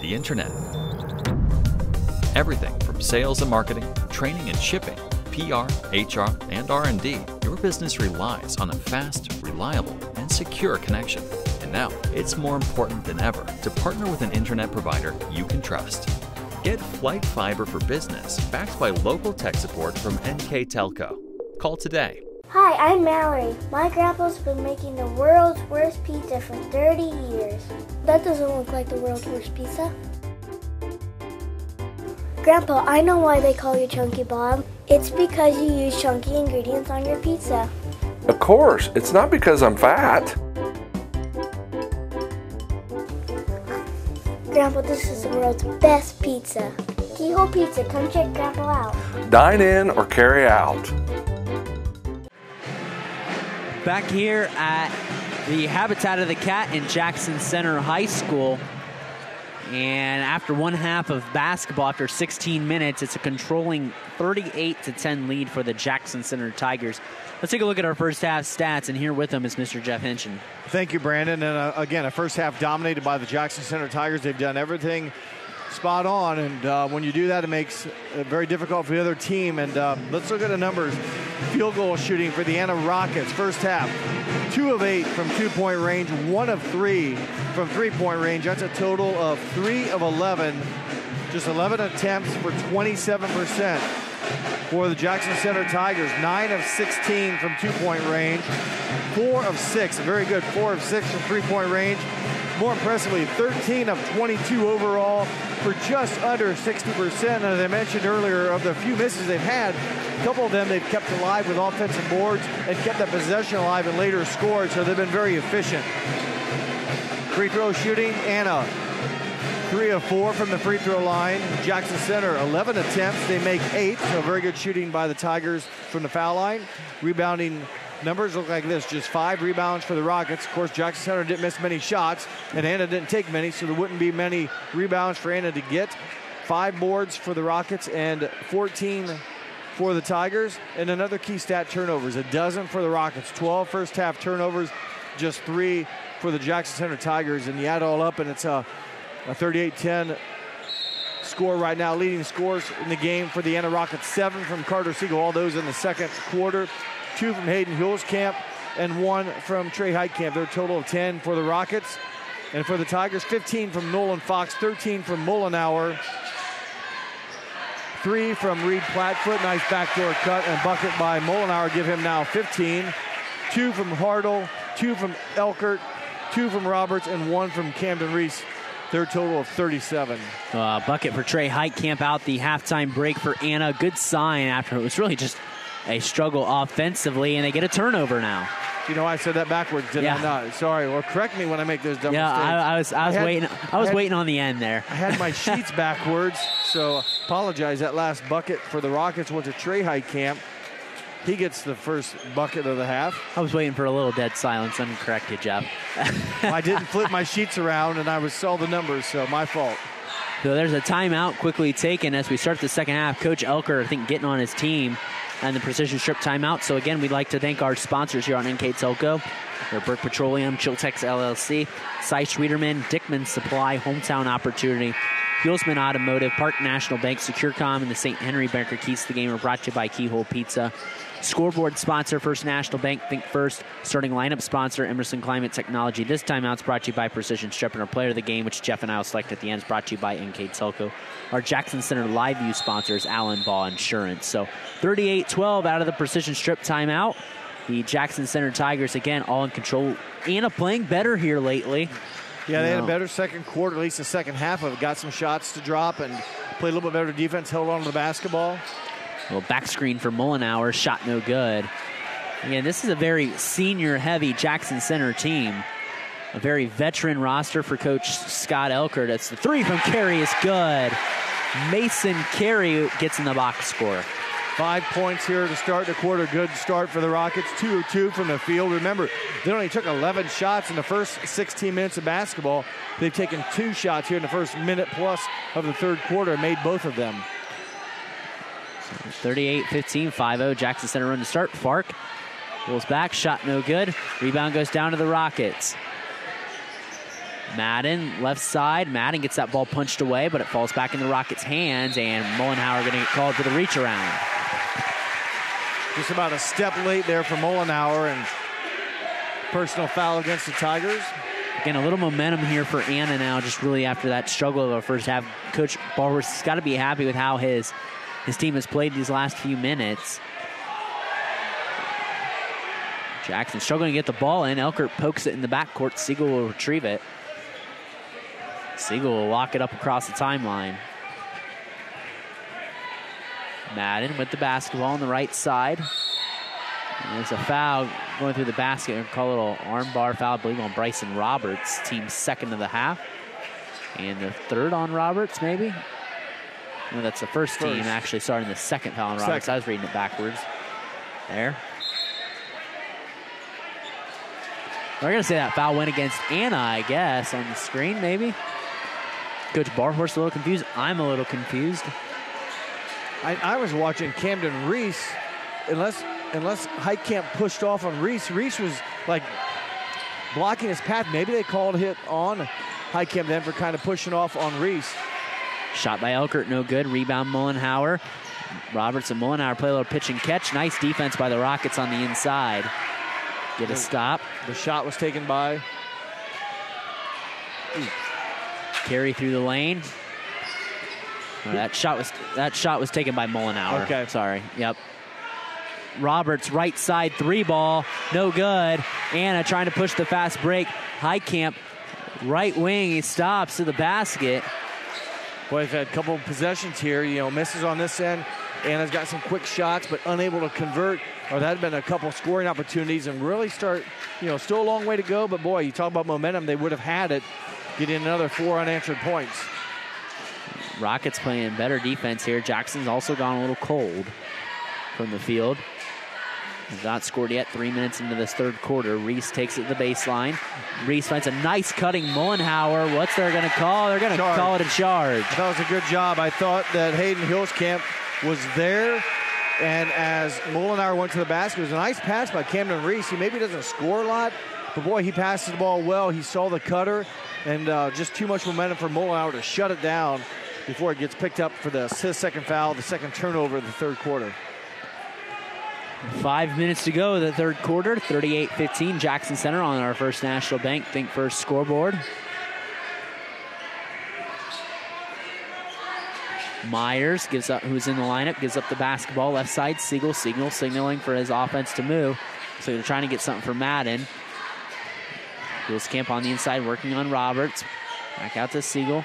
the internet. Everything from sales and marketing, training and shipping, PR, HR, and R&D, your business relies on a fast, reliable, and secure connection. And now, it's more important than ever to partner with an internet provider you can trust. Get Flight Fiber for Business, backed by local tech support from NK Telco. Call today. Hi, I'm Mallory. My grandpa's been making the world's worst pizza for 30 years. That doesn't look like the world's worst pizza. Grandpa, I know why they call you Chunky Bob. It's because you use chunky ingredients on your pizza. Of course, it's not because I'm fat. Grandpa, this is the world's best pizza. Keyhole Pizza, come check Grandpa out. Dine in or carry out. Back here at the Habitat of the Cat in Jackson Center High School. And after one half of basketball, after 16 minutes, it's a controlling 38 to 10 lead for the Jackson Center Tigers. Let's take a look at our first half stats, and here with them is Mr. Jeff Hinchin. Thank you, Brandon. And uh, again, a first half dominated by the Jackson Center Tigers. They've done everything spot on, and uh, when you do that, it makes it very difficult for the other team. And uh, let's look at the numbers. Field goal shooting for the Anna Rockets, first half, two of eight from two-point range, one of three from three-point range. That's a total of three of 11, just 11 attempts for 27 percent for the Jackson Center Tigers. Nine of 16 from two-point range, four of six, very good, four of six from three-point range. More impressively, 13 of 22 overall for just under 60%. And as I mentioned earlier, of the few misses they've had, a couple of them they've kept alive with offensive boards and kept that possession alive and later scored, so they've been very efficient. Free throw shooting, Anna three of four from the free throw line. Jackson Center, 11 attempts. They make eight, so very good shooting by the Tigers from the foul line. Rebounding numbers look like this just five rebounds for the Rockets. Of course, Jackson Center didn't miss many shots, and Anna didn't take many, so there wouldn't be many rebounds for Anna to get. Five boards for the Rockets and 14 for the Tigers. And another key stat turnovers a dozen for the Rockets, 12 first half turnovers, just three for the Jackson Center Tigers. And you add all up, and it's a a 38-10 score right now. Leading scores in the game for the Anna Rockets, seven from Carter Siegel, all those in the second quarter. Two from Hayden Hulskamp and one from Trey Heitkamp. They're a total of 10 for the Rockets. And for the Tigers, 15 from Nolan Fox, 13 from Mullenhour, three from Reed Platfoot. Nice backdoor cut and bucket by Mullenhour give him now 15. Two from Hartle, two from Elkert, two from Roberts, and one from Camden Reese. Their total of 37. Uh, bucket for Trey Heitkamp out the halftime break for Anna. Good sign after it was really just a struggle offensively, and they get a turnover now. You know, I said that backwards, did Yeah. I not? Sorry. Well, correct me when I make those dumb Yeah, mistakes. I, I was I was had- waiting I was had- waiting on the end there. I had my sheets *laughs* backwards, so apologize. That last bucket for the Rockets went to Trey Heitkamp. He gets the first bucket of the half. I was waiting for a little dead silence. I'm correct you, Jeff. I didn't flip my sheets around, and I was saw the numbers, so my fault. So there's a timeout quickly taken as we start the second half. Coach Elker, I think, getting on his team and the precision strip timeout. So again, we'd like to thank our sponsors here on NK Telco. They're Burke Petroleum, Chiltex LLC, Cy Schwederman, Dickman Supply, Hometown Opportunity, Fuelsman Automotive, Park National Bank, SecureCom, and the St. Henry Banker Keys to the Game are brought to you by Keyhole Pizza. Scoreboard sponsor, First National Bank, Think First. Starting lineup sponsor, Emerson Climate Technology. This timeout's brought to you by Precision Strip, and our player of the game, which Jeff and I will select at the end, is brought to you by NK Telco. Our Jackson Center Live View sponsor is Allen Ball Insurance. So 38 12 out of the Precision Strip timeout. The Jackson Center Tigers, again, all in control. Anna playing better here lately. Yeah, they had a better second quarter, at least the second half of it. Got some shots to drop and played a little bit better defense, held on to the basketball. Little back screen for Mullenhour, shot no good. Again, this is a very senior heavy Jackson Center team. A very veteran roster for Coach Scott Elker. That's the three from Carey is good. Mason Carey gets in the box score. Five points here to start the quarter. Good start for the Rockets. Two of two from the field. Remember, they only took 11 shots in the first 16 minutes of basketball. They've taken two shots here in the first minute plus of the third quarter and made both of them. 38 15, 5 0. Jackson Center run to start. Fark pulls back, shot no good. Rebound goes down to the Rockets. Madden, left side. Madden gets that ball punched away, but it falls back in the Rockets' hands, and Mullenhour going to get called for the reach around. Just about a step late there for Mullenhour and personal foul against the Tigers. Again, a little momentum here for Anna now, just really after that struggle of the first half. Coach has got to be happy with how his his team has played these last few minutes. Jackson struggling to get the ball in. Elkert pokes it in the backcourt. Siegel will retrieve it. Siegel will walk it up across the timeline. Madden with the basketball on the right side. And there's a foul going through the basket. We'll call it a little armbar foul, I believe, on Bryson Roberts, team second of the half. And the third on Roberts, maybe? No, that's the first, team actually starting the second foul on Roberts. Second. I was reading it backwards. There. We're going to say that foul went against Anna, I guess, on the screen, maybe. Coach Barhorst a little confused. I'm a little confused. I, I was watching Camden Reese. Unless unless Heitkamp pushed off on Reese, Reese was like blocking his path. Maybe they called hit on Heitkamp then for kind of pushing off on Reese. Shot by Elkert, no good. Rebound Mullenhour. Roberts and Mullenhour play a little pitch and catch. Nice defense by the Rockets on the inside. Get a stop. The shot was taken by Carey through the lane. Oh, that shot was that shot was taken by Mullenhour. Okay. sorry. Yep. Roberts right side three ball, no good. Anna trying to push the fast break. High camp, right wing. He stops to the basket. Boy, they've had a couple of possessions here. You know, misses on this end. Anna's got some quick shots, but unable to convert. Or that had been a couple scoring opportunities and really start, you know, still a long way to go. But boy, you talk about momentum, they would have had it. Getting another four unanswered points. Rockets playing better defense here. Jackson's also gone a little cold from the field. Has not scored yet. Three minutes into this third quarter. Reese takes it to the baseline. Reese finds a nice cutting Mullenhour. What's they're going to call? They're going to call it a charge. That was a good job. I thought that Hayden Hulskamp was there. And as Mullenhour went to the basket, it was a nice pass by Camden Reese. He maybe doesn't score a lot, but boy, he passes the ball well. He saw the cutter, and uh, just too much momentum for Mullenhour to shut it down before it gets picked up for the his second foul, the second turnover of the third quarter. Five minutes to go, the third quarter. 38 15. Jackson Center on our first National Bank Think First scoreboard. Myers gives up, who's in the lineup, gives up the basketball left side. Siegel, Siegel signaling for his offense to move. So they're trying to get something for Madden. Camp on the inside working on Roberts. Back out to Siegel.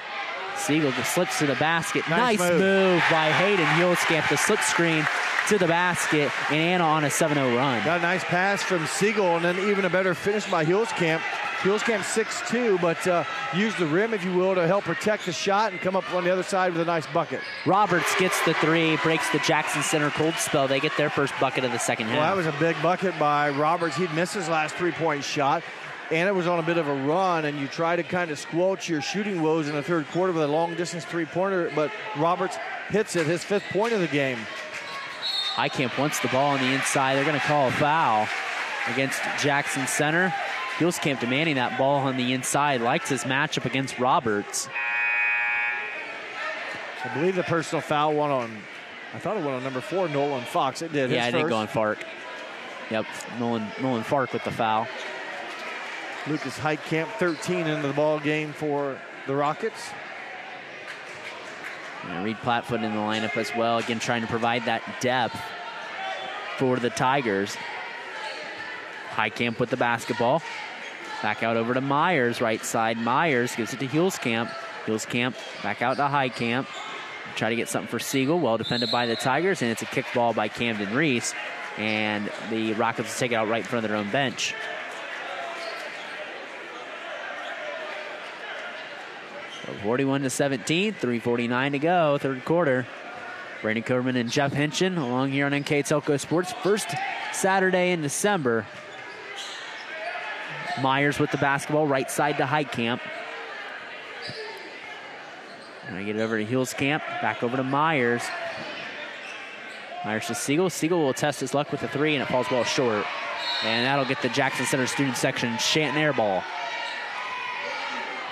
Siegel just slips to the basket. Nice Nice, move. move. by Hayden Camp. The slip screen to the basket, and Anna on a 7-0 run. Got a nice pass from Siegel, and then even a better finish by Camp. Camp 6'2, but uh, used the rim, if you will, to help protect the shot and come up on the other side with a nice bucket. Roberts gets the three, breaks the Jackson Center cold spell. They get their first bucket of the second half. Well, that was a big bucket by Roberts. He'd missed his last three point shot. Anna was on a bit of a run, and you try to kind of squelch your shooting woes in the third quarter with a long distance three pointer, but Roberts hits it, his fifth point of the game. Heitkamp wants the ball on the inside. They're going to call a foul against Jackson Center. Camp demanding that ball on the inside. Likes his matchup against Roberts. I believe the personal foul went on, I thought it went on number four, Nolan Fox. It did. Yeah, his I did go on Fark. Yep, Nolan, Nolan Fark with the foul. Lucas Heitkamp, 13 into the ball game for the Rockets. And Reed Platfoot in the lineup as well. Again, trying to provide that depth for the Tigers. Heitkamp with the basketball. Back out over to Myers, right side. Myers gives it to Camp. Camp back out to Heitkamp. Try to get something for Siegel. Well defended by the Tigers, and it's a kick ball by Camden Reese. And the Rockets will take it out right in front of their own bench. So 41 to 17, 349 to go, third quarter. Brandon Coberman and Jeff Hinchin along here on NK Telco Sports. First Saturday in December. Myers with the basketball, right side to Heitkamp. Gonna get it over to Hulskamp, back over to Myers. Myers to Siegel. Siegel will test his luck with a three, and it falls well short. And that'll get the Jackson Center student section chanting air ball.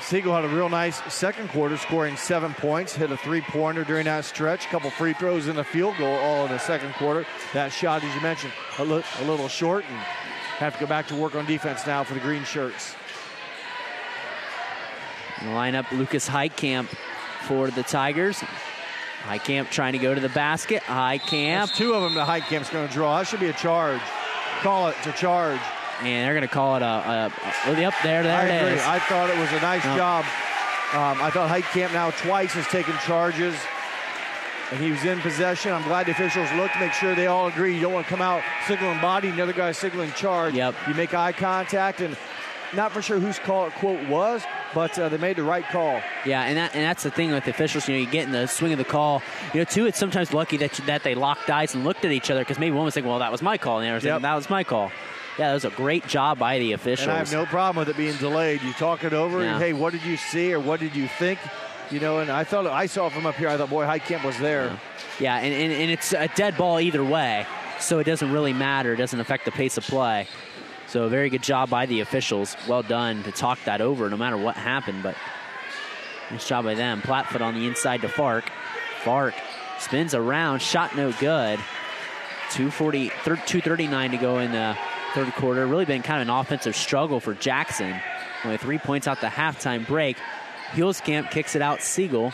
Siegel had a real nice second quarter, scoring seven points, hit a three pointer during that stretch, a couple free throws and a field goal all in the second quarter. That shot, as you mentioned, a, li- a little short and have to go back to work on defense now for the green shirts. In the lineup, Lucas Heitkamp for the Tigers. Heitkamp trying to go to the basket. Heitkamp. There's two of them that Heitkamp's going to draw. That should be a charge. Call it to charge. And they're going to call it a, a, a yep, there, there I it agree. is. I thought it was a nice No. job. Um, I thought Heitkamp now twice has taken charges, and he was in possession. I'm glad the officials looked to make sure they all agree. You don't want to come out signaling body, and the other guy signaling charge. Yep. You make eye contact, and not for sure whose call it quote was, but uh, they made the right call. Yeah, and that, and that's the thing with the officials. You know, you get in the swing of the call. You know, too, it's sometimes lucky that that they locked eyes and looked at each other because maybe one was thinking, "Well, that was my call," and the other was thinking, Yep. "That was my call." Yeah, that was a great job by the officials. And I have no problem with it being delayed. You talk it over. Yeah. Hey, what did you see or what did you think? You know, and I thought I saw from up here. I thought, boy, Heitkamp was there. Yeah, and, and, and it's a dead ball either way, so it doesn't really matter. It doesn't affect the pace of play. So a very good job by the officials. Well done to talk that over, no matter what happened. But nice job by them. Platfoot on the inside to Fark. Fark spins around, shot no good. 240, 239 to go in the third quarter. Really been kind of an offensive struggle for Jackson. Only three points out the halftime break. Camp kicks it out Siegel.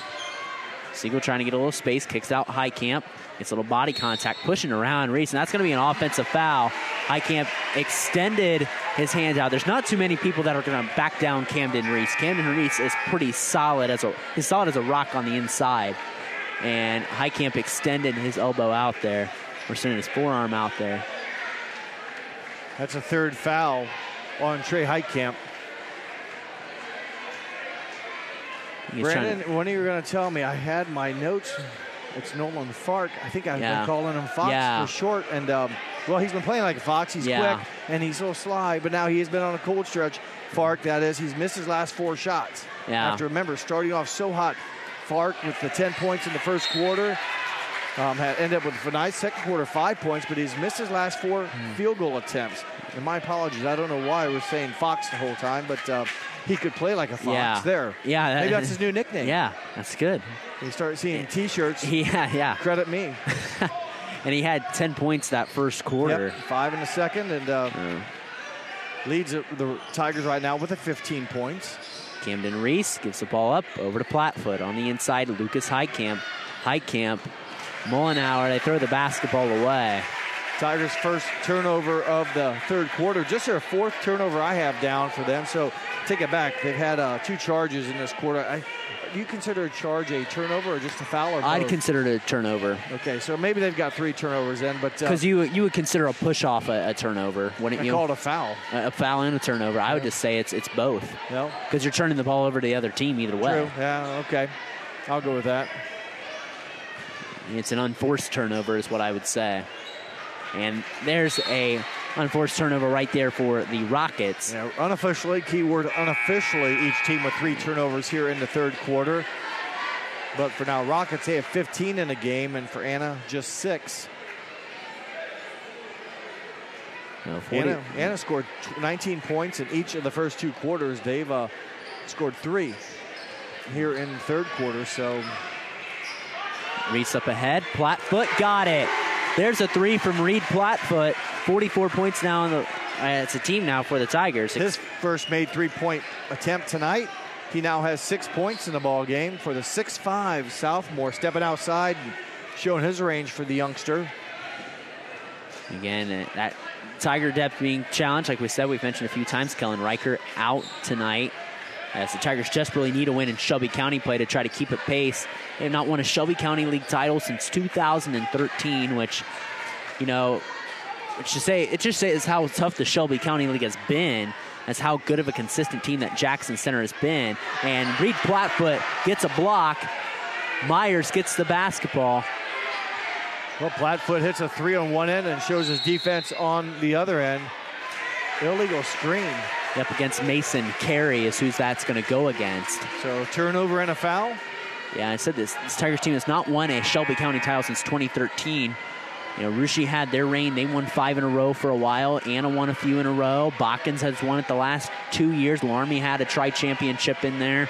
Siegel trying to get a little space, kicks out Heitkamp, gets a little body contact, pushing around Reese, and that's going to be an offensive foul. Heitkamp extended his hands out. There's not too many people that are going to back down Camden Reese. Camden Reese is pretty solid as a he's solid as a rock on the inside, and Heitkamp extended his elbow out there, or sending his forearm out there. That's a third foul on Trey Heitkamp. Brandon, when are you going to tell me? I had my notes. It's Nolan Fark. I think I've Yeah. been calling him Fox Yeah. for short. And, um, well, he's been playing like a Fox. He's Yeah. quick and he's so sly, but now he has been on a cold stretch. Fark, that is. He's missed his last four shots. Yeah. Have to remember, starting off so hot, Fark with the 10 points in the first quarter. Um, had ended up with a nice second quarter, five points, but he's missed his last four Hmm. field goal attempts. And my apologies, I don't know why we're saying Fox the whole time, but uh, he could play like a Fox Yeah. there. Yeah, that- maybe that's his new nickname. Yeah, that's good. You start seeing T-shirts. *laughs* Yeah, yeah. Credit me. *laughs* And he had 10 points that first quarter. Yep, five in the second, and uh, leads the Tigers right now with a 15 points. Camden Reese gives the ball up over to Platfoot on the inside. Lucas Heitkamp. Heitkamp. Mullenhour, they throw the basketball away. Tigers' first turnover of the third quarter. Just their fourth turnover I have down for them. So take it back. They've had uh, two charges in this quarter. I, do you consider a charge a turnover or just a foul? Or I'd both? consider it a turnover. Okay, so maybe they've got three turnovers then, but because uh, you you would consider a push off a, a turnover, wouldn't I you? call it a foul. A, a foul and a turnover. I would just say it's it's both. No, because you're turning the ball over to the other team either way. True. Yeah. Okay. I'll go with that. It's an unforced turnover, is what I would say. And there's a unforced turnover right there for the Rockets. Yeah, unofficially, keyword unofficially, each team with three turnovers here in the third quarter. But for now, Rockets, they have 15 in a game, and for Anna, just six. No, Anna, Anna scored 19 points in each of the first two quarters. They've uh, scored three here in the third quarter, so. Reese up ahead. Platfoot got it. There's a three from Reed Platfoot. 44 points now in the. Uh, it's a team now for the Tigers. His first made three-point attempt tonight. He now has six points in the ball game for the 6'5 sophomore, stepping outside and showing his range for the youngster. Again, uh, that Tiger depth being challenged, like we said, we've mentioned a few times. Kellen Reichert out tonight. As the Tigers desperately need a win in Shelby County play to try to keep it pace. They have not won a Shelby County League title since 2013, which, you know, which to say it just says how tough the Shelby County League has been. As how good of a consistent team that Jackson Center has been. And Reed Platfoot gets a block. Myers gets the basketball. Well, Platfoot hits a three on one end and shows his defense on the other end. Illegal screen. Up against Mason Carey is who's that's going to go against. So turnover and a foul. Yeah, I said this. This Tigers team has not won a Shelby County title since 2013. You know, Russia had their reign. They won five in a row for a while. Anna won a few in a row. Botkins has won it the last two years. Loramie had a tri-championship in there.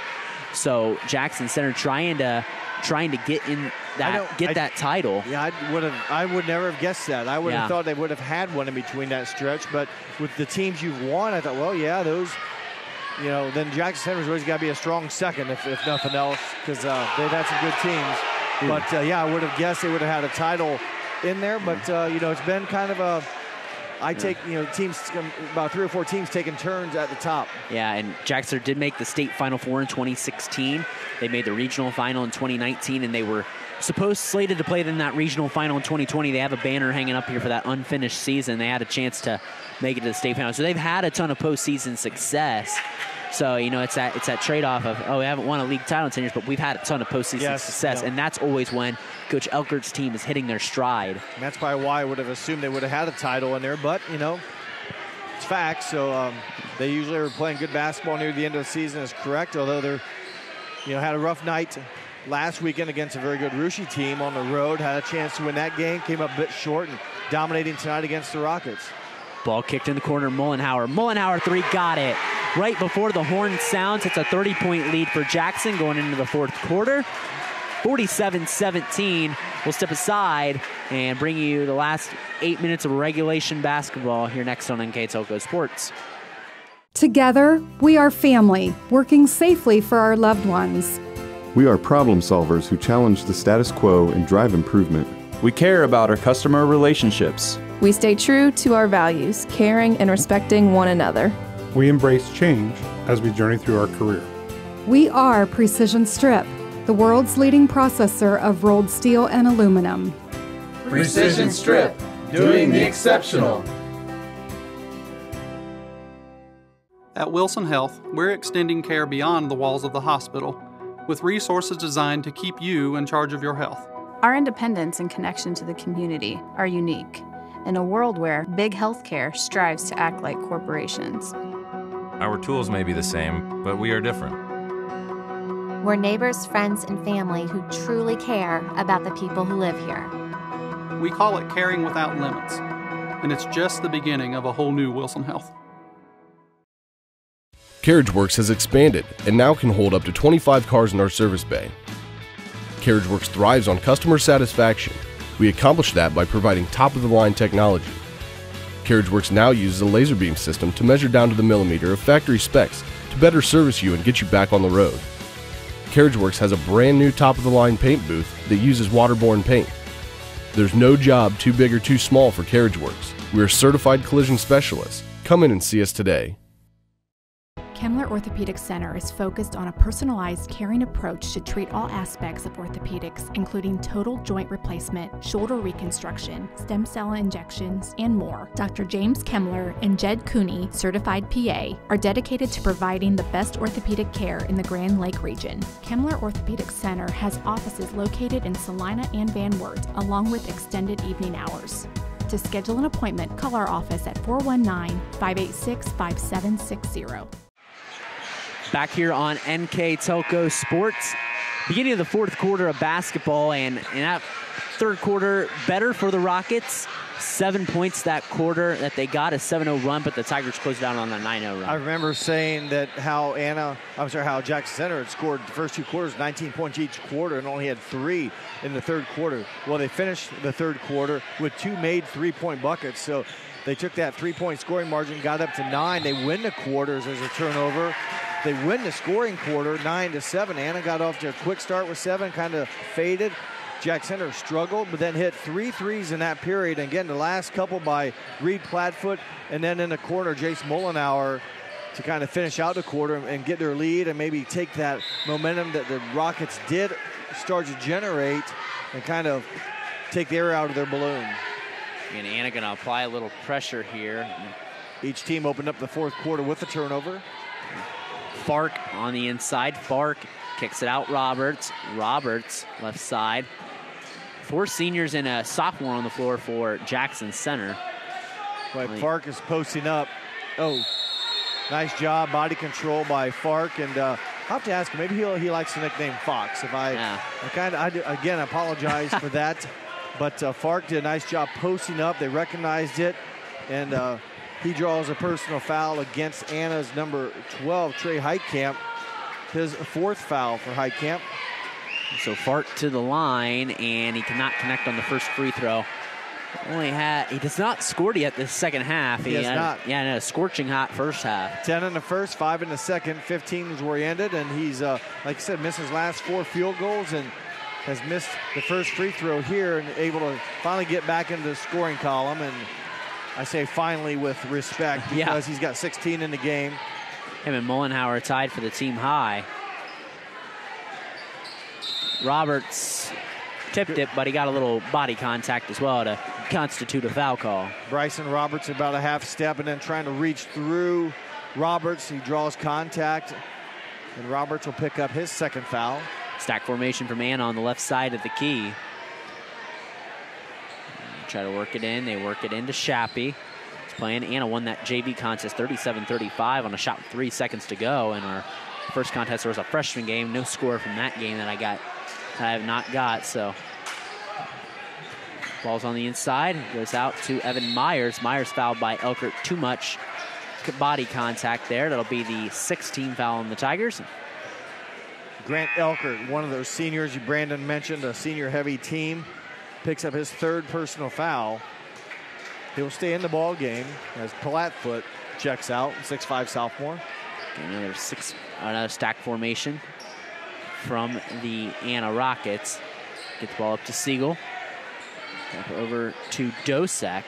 So Jackson Center trying to trying to get in that get I, that title. Yeah, I would have. I would never have guessed that. I would Yeah. have thought they would have had one in between that stretch. But with the teams you've won, I thought, well, yeah, those. You know, then Jackson Center's always got to be a strong second, if, if nothing else, because uh, they've had some good teams. But uh, yeah, I would have guessed they would have had a title in there. But uh, you know, it's been kind of a. I take you know teams about three or four teams taking turns at the top. Yeah, and Jackson did make the state Final Four in 2016. They made the regional final in 2019, and they were supposed slated to play in that regional final in 2020. They have a banner hanging up here for that unfinished season. They had a chance to make it to the state final, so they've had a ton of postseason success. So you know it's that it's that trade off of oh we haven't won a league title in 10 years, but we've had a ton of postseason Yes, success, yeah. and that's always when Coach Elkert's team is hitting their stride. And that's probably why I would have assumed they would have had a title in there. But, you know, it's facts. So um, they usually are playing good basketball near the end of the season is correct, although they're, you know, had a rough night last weekend against a very good Russia team on the road. Had a chance to win that game, came up a bit short, and dominating tonight against the Rockets. Ball kicked in the corner, Mullenhour. Mullenhour three, got it. Right before the horn sounds, it's a 30 point lead for Jackson going into the fourth quarter. 47 17. We'll step aside and bring you the last eight minutes of regulation basketball here next on NK Telco Sports. Together, we are family, working safely for our loved ones. We are problem solvers who challenge the status quo and drive improvement. We care about our customer relationships. We stay true to our values, caring and respecting one another. We embrace change as we journey through our career. We are Precision Strip, the world's leading processor of rolled steel and aluminum. Precision Strip, doing the exceptional. At Wilson Health, we're extending care beyond the walls of the hospital with resources designed to keep you in charge of your health. Our independence and connection to the community are unique in a world where big healthcare strives to act like corporations. Our tools may be the same, but we are different. We're neighbors, friends, and family who truly care about the people who live here. We call it caring without limits, and it's just the beginning of a whole new Wilson Health. CarriageWorks has expanded and now can hold up to 25 cars in our service bay. CarriageWorks thrives on customer satisfaction. We accomplish that by providing top of the line technology. CarriageWorks now uses a laser beam system to measure down to the millimeter of factory specs to better service you and get you back on the road. CarriageWorks has a brand new top of the line paint booth that uses waterborne paint. There's no job too big or too small for CarriageWorks. We're certified collision specialists. Come in and see us today. Kemmler Orthopedic Center is focused on a personalized, caring approach to treat all aspects of orthopedics, including total joint replacement, shoulder reconstruction, stem cell injections, and more. Dr. James Kemmler and Jed Cooney, certified PA, are dedicated to providing the best orthopedic care in the Grand Lake region. Kemmler Orthopedic Center has offices located in Celina and Van Wert, along with extended evening hours. To schedule an appointment, call our office at 419 586 5760. Back here on NK Telco Sports. Beginning of the fourth quarter of basketball, and in that third quarter, better for the Rockets. Seven points that quarter that they got a 7-0 run, but the Tigers closed down on a 9-0 run. I remember saying that how Anna, I'm sorry, how Jackson Center had scored the first two quarters, 19 points each quarter, and only had three in the third quarter. Well, they finished the third quarter with two made three-point buckets, so they took that three-point scoring margin, got up to nine. They win the quarters as a turnover. They win the scoring quarter, nine to seven. Anna got off to a quick start with seven, kind of faded. Jack Center struggled, but then hit three threes in that period. And again, the last couple by Reed Platfoot, and then in the corner, Jace Mullenhour to kind of finish out the quarter and get their lead and maybe take that momentum that the Rockets did start to generate and kind of take the air out of their balloon. And Anna going to apply a little pressure here. Each team opened up the fourth quarter with a turnover. Fark on the inside. Fark kicks it out. Roberts. Roberts left side. Four seniors and a sophomore on the floor for Jackson Center. Boy, Fark is posting up. Oh, nice job, body control by Fark, and uh, I have to ask him. Maybe he he likes the nickname Fox. If I, yeah. I kind of I again I apologize for *laughs* that, but uh, Fark did a nice job posting up. They recognized it, and uh, he draws a personal foul against Anna's number 12, Trey Heitkamp. His fourth foul for Heitkamp. So Fark to the line, and he cannot connect on the first free throw. Only had he does not scored yet this second half. He, he has had, not. Yeah, no, scorching hot first half. Ten in the first, five in the second. Fifteen is where he ended, and he's uh, like I said, missed his last four field goals and has missed the first free throw here, and able to finally get back into the scoring column. And I say finally with respect because Yeah. he's got 16 in the game. Him and Mullenhour tied for the team high. Roberts tipped it, but he got a little body contact as well to constitute a foul call. Bryson Roberts about a half step and then trying to reach through Roberts. He draws contact, and Roberts will pick up his second foul. Stack formation from Anna on the left side of the key. Try to work it in. They work it into Shappy. He's playing. Anna won that JV contest 37 35 on a shot with three seconds to go. And our first contest was a freshman game. No score from that game that I got. That I have not got. So ball's on the inside. Goes out to Evan Myers. Myers fouled by Elkert. Too much body contact there. That'll be the 16 foul on the Tigers. Grant Elkert, one of those seniors you Brandon mentioned, a senior heavy team, picks up his third personal foul. He'll stay in the ball game as Platfoot checks out, 6'5 sophomore. Another six, another stack formation from the Anna Rockets. Get the ball up to Siegel. Up over to Dosek.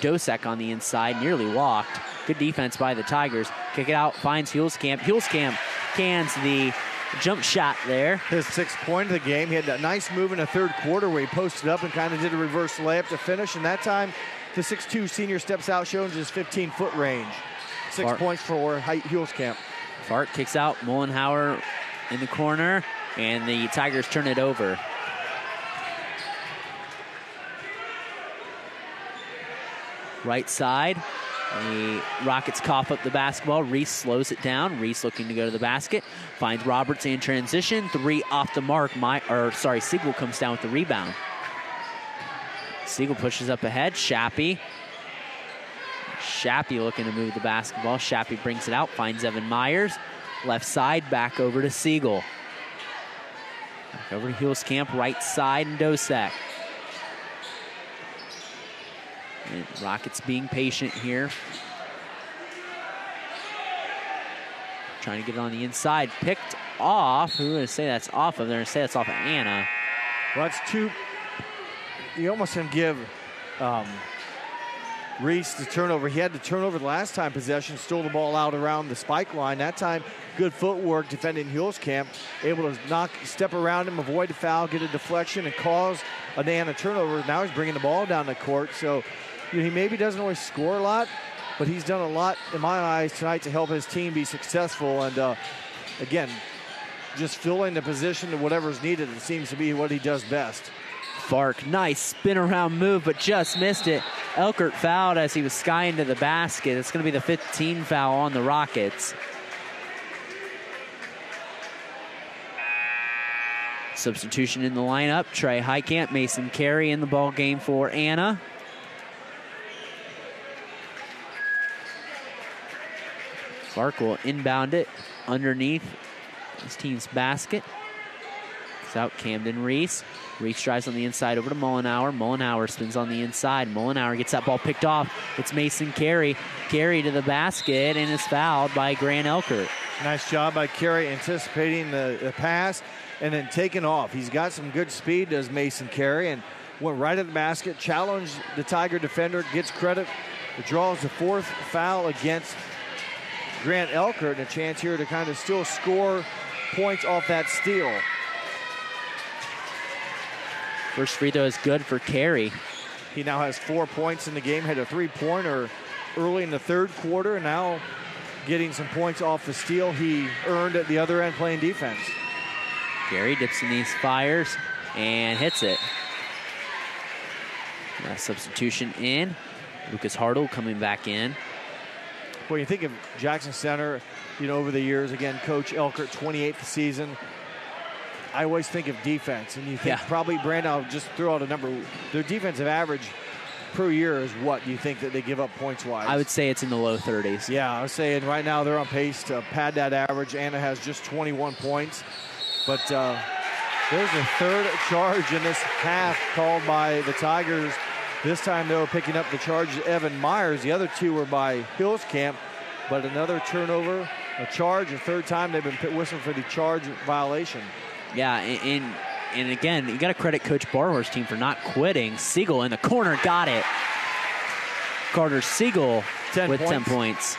Dosek on the inside, nearly walked. Good defense by the Tigers. Kick it out, finds Hulskamp. Hulskamp cans the jump shot there. His sixth point of the game. He had that nice move in the third quarter where he posted up and kind of did a reverse layup to finish. And that time, the 6'2 senior steps out, showing his 15 foot range. Six Fark. points for Camp. Fark kicks out. Mullenhour in the corner, and the Tigers turn it over. Right side. The Rockets cough up the basketball. Reese slows it down. Reese looking to go to the basket. Finds Roberts in transition. Three off the mark. My, or sorry, Siegel comes down with the rebound. Siegel pushes up ahead. Shappy. Shappy looking to move the basketball. Shappy brings it out. Finds Evan Myers. Left side. Back over to Siegel. Back over to Hulskamp. Right side and Dosek. And Rockets being patient here. Trying to get it on the inside. Picked off. Who going to say that's off of? They're going to say that's off of Anna. Well, that's two. you almost can give um, Reese the turnover. He had the turnover the last time possession, stole the ball out around the spike line. That time, good footwork defending Camp, able to knock, step around him, avoid the foul, get a deflection, and cause a Nana turnover. Now he's bringing the ball down the court. So you know, he maybe doesn't always score a lot, but he's done a lot in my eyes tonight to help his team be successful. And uh, again, just filling the position of whatever's needed. It seems to be what he does best. Fark, nice spin around move, but just missed it. Elkert fouled as he was skying to the basket. It's going to be the 15 foul on the Rockets. Substitution in the lineup. Trey Heitkamp, Mason Carey in the ball game for Anna. Fark will inbound it underneath his team's basket. It's out Camden Reese. Reese drives on the inside over to Mullenhour. Mullenhour spins on the inside. Mullenhour gets that ball picked off. It's Mason Carey. Carey to the basket and is fouled by Grant Elkert. Nice job by Carey anticipating the, the pass and then taking off. He's got some good speed, does Mason Carey, and went right at the basket, challenged the Tiger defender, gets credit, draws the fourth foul against Grant Elkert, and a chance here to kind of still score points off that steal. First free throw is good for Carey. He now has four points in the game, had a three pointer early in the third quarter, and now getting some points off the steal he earned at the other end playing defense. Carey dips in these fires and hits it. Now substitution in. Lucas Hartle coming back in. When you think of Jackson Center, you know, over the years, again, Coach Elkert, 28th season, I always think of defense, and you think yeah. probably Brandon. I'll just throw out a number. Their defensive average per year is what do you think that they give up points wise? I would say it's in the low 30s. Yeah, I was saying right now they're on pace to pad that average. Anna has just 21 points, but uh, there's a third charge in this half called by the Tigers. This time they were picking up the charge Evan Myers. The other two were by Hulskamp, but another turnover, a charge, a third time they've been whistling for the charge violation. Yeah, and, and again, you got to credit Coach Barhor's team for not quitting. Siegel in the corner got it. Carter Siegel 10 with points. 10 points.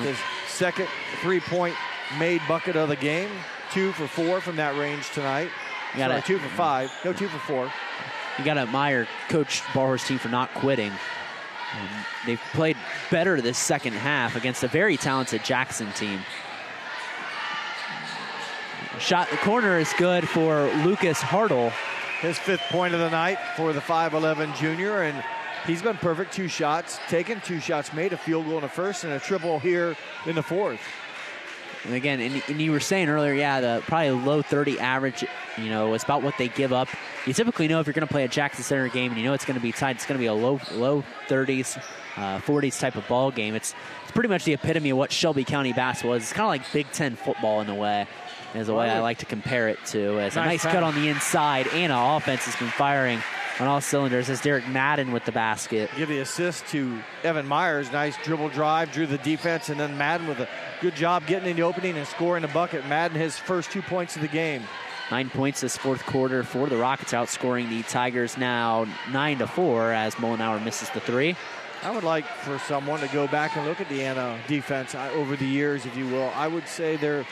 His second three point made bucket of the game. Two for four from that range tonight. Got Sorry, two for five. No, two for four. You got to admire Coach Barhor's team for not quitting. Um, they've played better this second half against a very talented Jackson team. Shot the corner is good for Lucas Hartle. His fifth point of the night for the 5'11 junior, and he's been perfect. Two shots taken, two shots made, a field goal in the first, and a triple here in the fourth. And again, and, and, you were saying earlier, yeah, the probably low 30 average, you know, it's about what they give up. You typically know if you're going to play a Jackson Center game and you know it's going to be tight, it's going to be a low low 30s, uh, 40s type of ball game. It's it's pretty much the epitome of what Shelby County basketball is. It's kind of like Big Ten football in a way is the way I like to compare it to. It's nice a nice cut on the inside. Anna offense has been firing on all cylinders as Derek Madden with the basket. Give the assist to Evan Myers. Nice dribble drive, drew the defense, and then Madden with a good job getting in the opening and scoring a bucket. Madden his first two points of the game. Nine points this fourth quarter for the Rockets, outscoring the Tigers now nine to four as Mullenhour misses the three. I would like for someone to go back and look at the Anna defense uh, over the years, if you will. I would say they're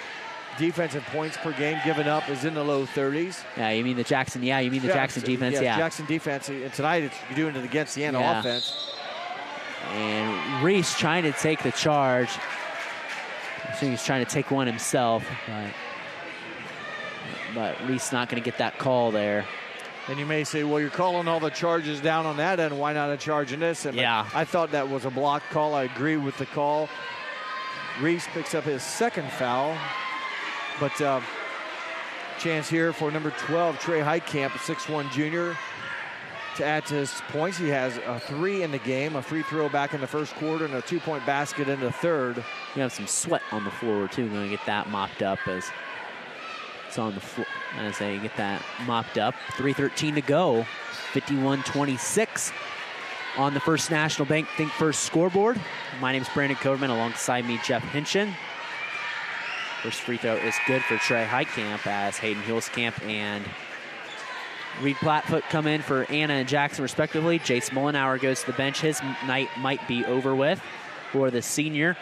defensive points per game given up is in the low 30s. Yeah, you mean the Jackson? Yeah, you mean the yeah, Jackson defense? Yeah, yeah, Jackson defense. And tonight it's, you're doing it against the Anna yeah. offense. And Reese trying to take the charge. I think he's trying to take one himself, but but Reese not going to get that call there. And you may say, well, you're calling all the charges down on that end. Why not a charge in this? And yeah. I thought that was a block call. I agree with the call. Reese picks up his second foul. But uh, chance here for number 12, Trey Heitkamp, a 6'1 junior. To add to his points, he has a three in the game, a free throw back in the first quarter, and a two point basket in the third. You have some sweat on the floor, too. Going to get that mopped up as it's on the floor. As they get that mopped up. 3.13 to go. 51 26 on the First National Bank Think First scoreboard. My name is Brandon Coverman alongside me, Jeff Hinchin. First free throw is good for Trey Heitkamp as Hayden Camp and Reed Platfoot come in for Anna and Jackson respectively. Jace Mullenhour goes to the bench. His night might be over with for the senior.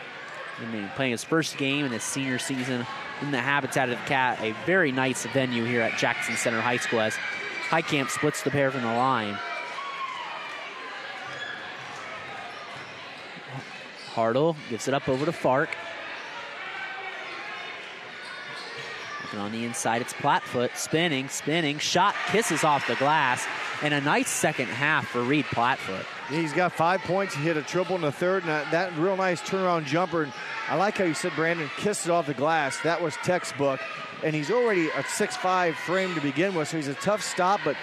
And playing his first game in his senior season in the Habitat of the Cat, a very nice venue here at Jackson Center High School as Heitkamp splits the pair from the line. Hartle gives it up over to Fark. Looking on the inside, it's Platfoot spinning, spinning, shot kisses off the glass, and a nice second half for Reed Platfoot. He's got five points. He hit a triple in the third, and that, that real nice turnaround jumper. And I like how you said Brandon kisses off the glass. That was textbook, and he's already a six-five frame to begin with, so he's a tough stop, but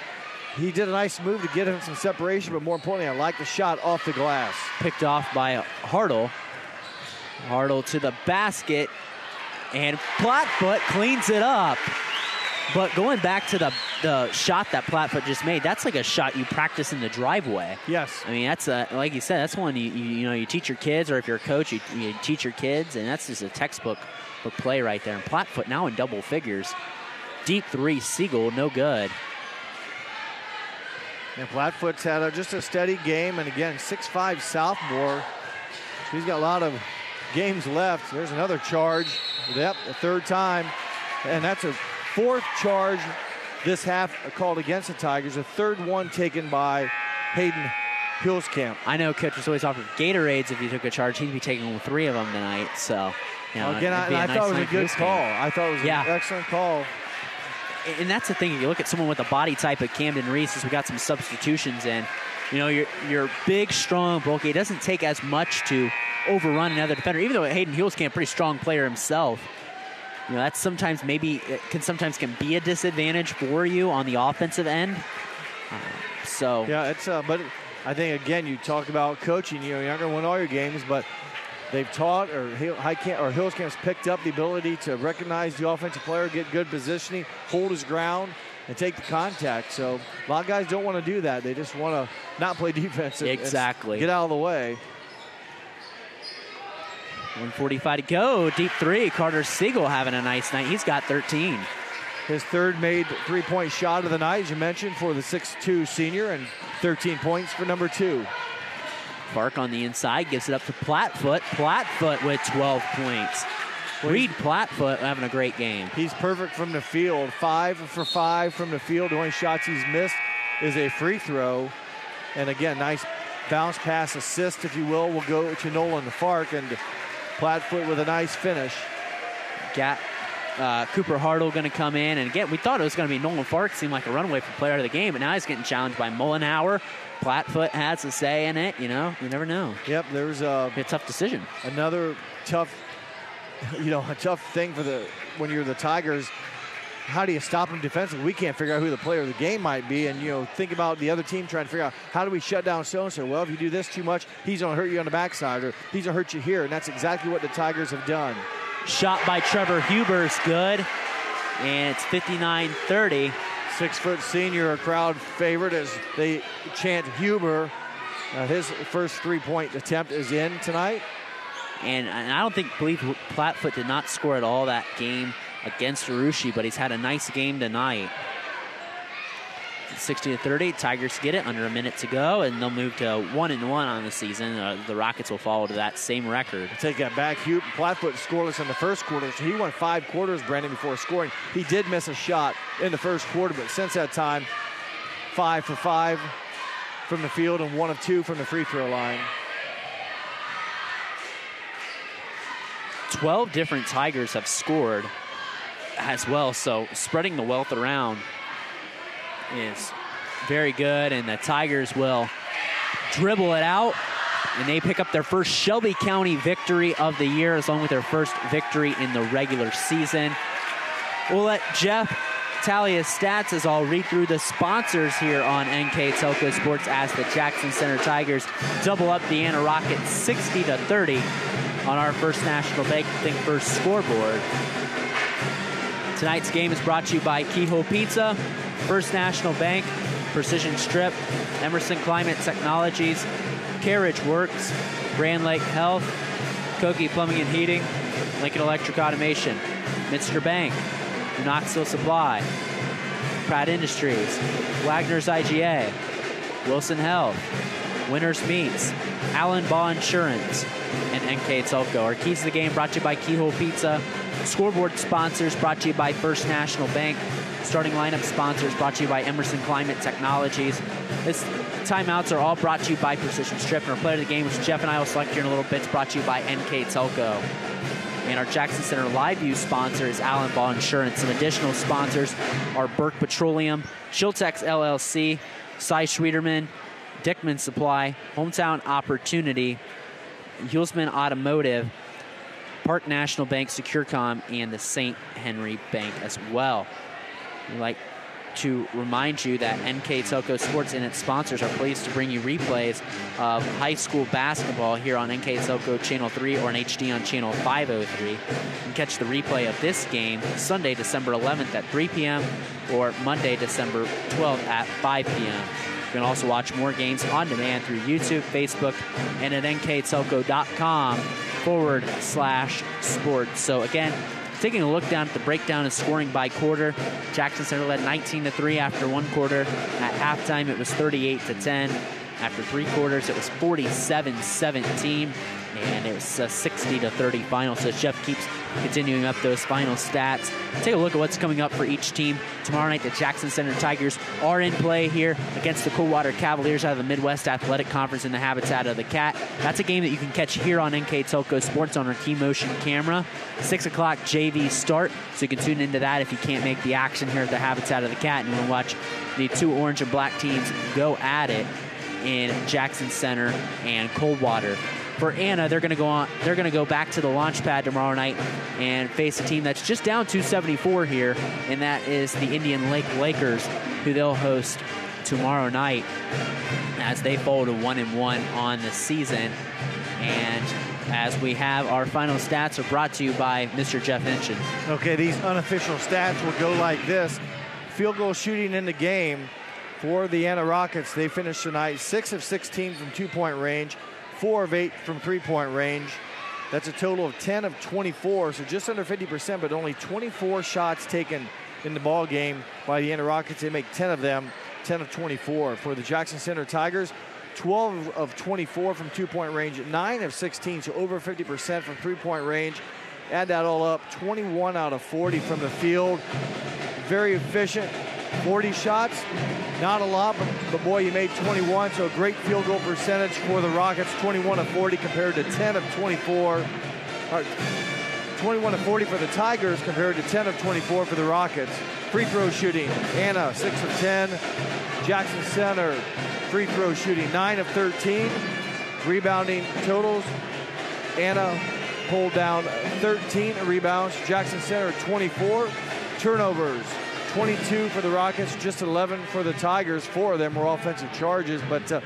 he did a nice move to get him some separation, but more importantly, I like the shot off the glass. Picked off by Hartle. Hartle to the basket, and Platfoot cleans it up. But going back to the the shot that Platfoot just made, that's like a shot you practice in the driveway. Yes. I mean, that's a like you said, that's one you you, you know you teach your kids, or if you're a coach, you, you teach your kids, and that's just a textbook book play right there. And Platfoot now in double figures, deep three, Siegel, no good. And Platfoot's had a, just a steady game, and again, six-five sophomore. So he's got a lot of games left. There's another charge. Yep, the third time. And that's a fourth charge this half called against the Tigers. A third one taken by Hayden Hulskamp. I know coach was always offered Gatorades if he took a charge. He'd be taking three of them tonight. So, you know, again, I, I nice thought it was a good call. I thought it was yeah. an excellent call. And that's the thing. If you look at someone with a body type of Camden Reese, as we got some substitutions in, you know, you're, you're big, strong, bulky. It doesn't take as much to overrun another defender, even though Hayden Hulskamp, pretty strong player himself. You know, that's sometimes maybe it can sometimes can be a disadvantage for you on the offensive end. Uh, so yeah, it's uh, but I think again you talk about coaching. You know, you're not going to win all your games, but they've taught or Camp or Hulskamp's picked up the ability to recognize the offensive player, get good positioning, hold his ground, and take the contact. So a lot of guys don't want to do that. They just want to not play *laughs* defense. Exactly. Get out of the way. 145 to go. Deep three. Carter Siegel having a nice night. He's got 13. His third made three point shot of the night, as you mentioned, for the six-two senior, and 13 points for number two. Fark on the inside gives it up to Platfoot. Platfoot with 12 points. Reed Platfoot having a great game. He's perfect from the field. Five for five from the field. The only shots he's missed is a free throw. And again, nice bounce pass assist, if you will, will go to Nolan Fark. And Platfoot with a nice finish. Got uh, Cooper Hartle going to come in. And again, we thought it was going to be Nolan Fark. Seemed like a runaway for player of the game. But now he's getting challenged by Mullenhour. Platfoot has a say in it. You know, you never know. Yep, there's a, a tough decision. Another tough, *laughs* you know, a tough thing for the when you're the Tigers. How do you stop them defensively? We can't figure out who the player of the game might be, and you know, think about the other team trying to figure out how do we shut down so and so. Well, if you do this too much, he's going to hurt you on the backside, or he's going to hurt you here, and that's exactly what the Tigers have done. Shot by Trevor Huber is good, and it's 59-30. Six foot senior, a crowd favorite as they chant Huber. Uh, his first three point attempt is in tonight. And, and I don't think believe Platfoot did not score at all that game against Russia, but he's had a nice game tonight. 60 to 30, Tigers get it under a minute to go, and they'll move to one and one on the season. Uh, the Rockets will follow to that same record. Take that back. Hugh Platfoot scoreless in the first quarter, so he won five quarters, Brandon, before scoring. He did miss a shot in the first quarter, but since that time, five for five from the field and one of two from the free throw line. 12 different Tigers have scored as well, so spreading the wealth around is very good, and the Tigers will dribble it out, and they pick up their first Shelby County victory of the year, along with their first victory in the regular season. We'll let Jeff tally his stats as I'll read through the sponsors here on NK Telco Sports as the Jackson Center Tigers double up the Anna Rockets 60 to 30 on our first National Bank Think First scoreboard. Tonight's game is brought to you by Kehoe Pizza, First National Bank, Precision Strip, Emerson Climate Technologies, Carriage Works, Grand Lake Health, Koki Plumbing and Heating, Lincoln Electric Automation, Minster Bank, Knoxville Supply, Pratt Industries, Wagner's IGA, Wilson Health, Winners Meats, Allen Baugh Insurance, and NK Telco. Our keys to the game brought to you by Keyhole Pizza. Scoreboard sponsors brought to you by First National Bank. Starting lineup sponsors brought to you by Emerson Climate Technologies. This timeouts are all brought to you by Precision Strip. Our player of the game, which Jeff and I will select here in a little bit, is brought to you by NK Telco. And our Jackson Center Live View sponsor is Allen Ball Insurance. Some additional sponsors are Burke Petroleum, Shiltex LLC, Cy Schwederman, Dickman Supply, Hometown Opportunity, Hulsman Automotive, Park National Bank, Securecom, and the St. Henry Bank as well. We'd like to remind you that NK Telco Sports and its sponsors are pleased to bring you replays of high school basketball here on NK Telco Channel 3 or in HD on Channel 503. You can catch the replay of this game Sunday, December 11th at 3 p.m. or Monday, December 12th at 5 p.m. You can also watch more games on demand through YouTube, Facebook, and at nktelco.com forward slash sports. So again, taking a look down at the breakdown of scoring by quarter, Jackson Center led 19 to 3 after one quarter. At halftime, it was 38 to 10. After three quarters, it was 47 17 and it was a 60 to 30 final. So Jeff keeps continuing up those final stats. Take a look at what's coming up for each team tomorrow night. The Jackson Center Tigers are in play here against the Coldwater Cavaliers out of the Midwest Athletic Conference in the habitat of the Cat. That's a game that you can catch here on NK Telco Sports on our key motion camera. Six o'clock JV start, so you can tune into that if you can't make the action here at the habitat of the Cat and you want to watch the two orange and black teams go at it in Jackson Center and Coldwater for Anna, they're going to go on. They're going to go back to the launch pad tomorrow night and face a team that's just down 274 here, and that is the Indian Lake Lakers, who they'll host tomorrow night as they fall to one and one on the season. And as we have our final stats are brought to you by Mr. Jeff Hinchen. Okay, these unofficial stats will go like this: field goal shooting in the game for the Anna Rockets. They finished tonight six of 16 from two-point range four of eight from three point range. That's a total of 10 of 24, so just under 50%, but only 24 shots taken in the ball game by the Anna Rockets. They make 10 of them, 10 of 24. For the Jackson Center Tigers, 12 of 24 from two point range, 9 of 16, so over 50% from three point range. Add that all up, 21 out of 40 from the field. Very efficient, 40 shots, not a lot, but, but, boy, you made 21, so a great field goal percentage for the Rockets, 21 of 40 compared to 10 of 24. 21 of 40 for the Tigers compared to 10 of 24 for the Rockets. Free throw shooting, Anna 6 of 10. Jackson Center free throw shooting 9 of 13. Rebounding totals, Anna pulled down 13 rebounds. Jackson Center 24. Turnovers 22 for the Rockets, just 11 for the Tigers. Four of them were offensive charges, but uh,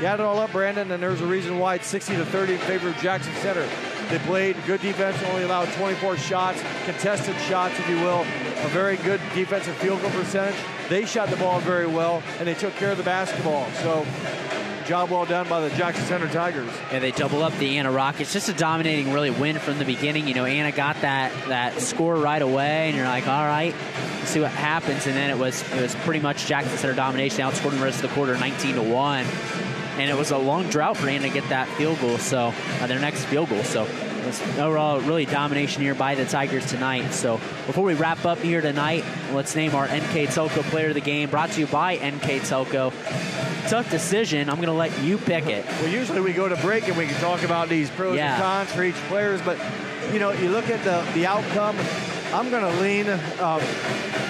you add it all up, Brandon, and there's a reason why it's 60 to 30 in favor of Jackson Center. They played good defense, only allowed 24 shots, contested shots, if you will, a very good defensive field goal percentage. They shot the ball very well, and they took care of the basketball. So job well done by the Jackson Center Tigers. Yeah, they double up the Anna Rockets. Just a dominating, really win from the beginning. You know, Anna got that that score right away, and you're like, all right, let's see what happens. And then it was it was pretty much Jackson Center domination, outscored the rest of the quarter, 19 to one. And it was a long drought for Anna to get that field goal, so uh, their next field goal. So overall really domination here by the Tigers tonight. So before we wrap up here tonight, let's name our NK Telco Player of the Game, brought to you by NK Telco tough decision. I'm going to let you pick it. *laughs* Well, usually we go to break and we can talk about these pros yeah. and cons for each players, but you know, you look at the the outcome. I'm going to lean. Um,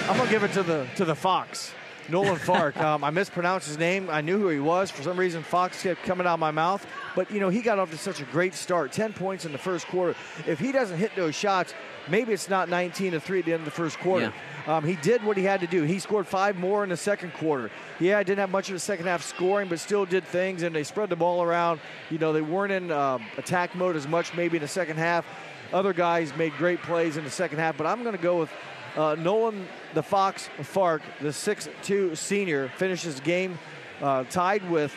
I'm going to give it to the to the Fox. Nolan Fark. Um, I mispronounced his name. I knew who he was. For some reason, Fox kept coming out of my mouth. But, you know, he got off to such a great start 10 points in the first quarter. If he doesn't hit those shots, maybe it's not 19 to 3 at the end of the first quarter. Yeah. Um, he did what he had to do. He scored five more in the second quarter. Yeah, I didn't have much of the second half scoring, but still did things, and they spread the ball around. You know, they weren't in uh, attack mode as much maybe in the second half. Other guys made great plays in the second half, but I'm going to go with uh, Nolan the Fox Fark, the 6'2 senior, finishes game uh, tied with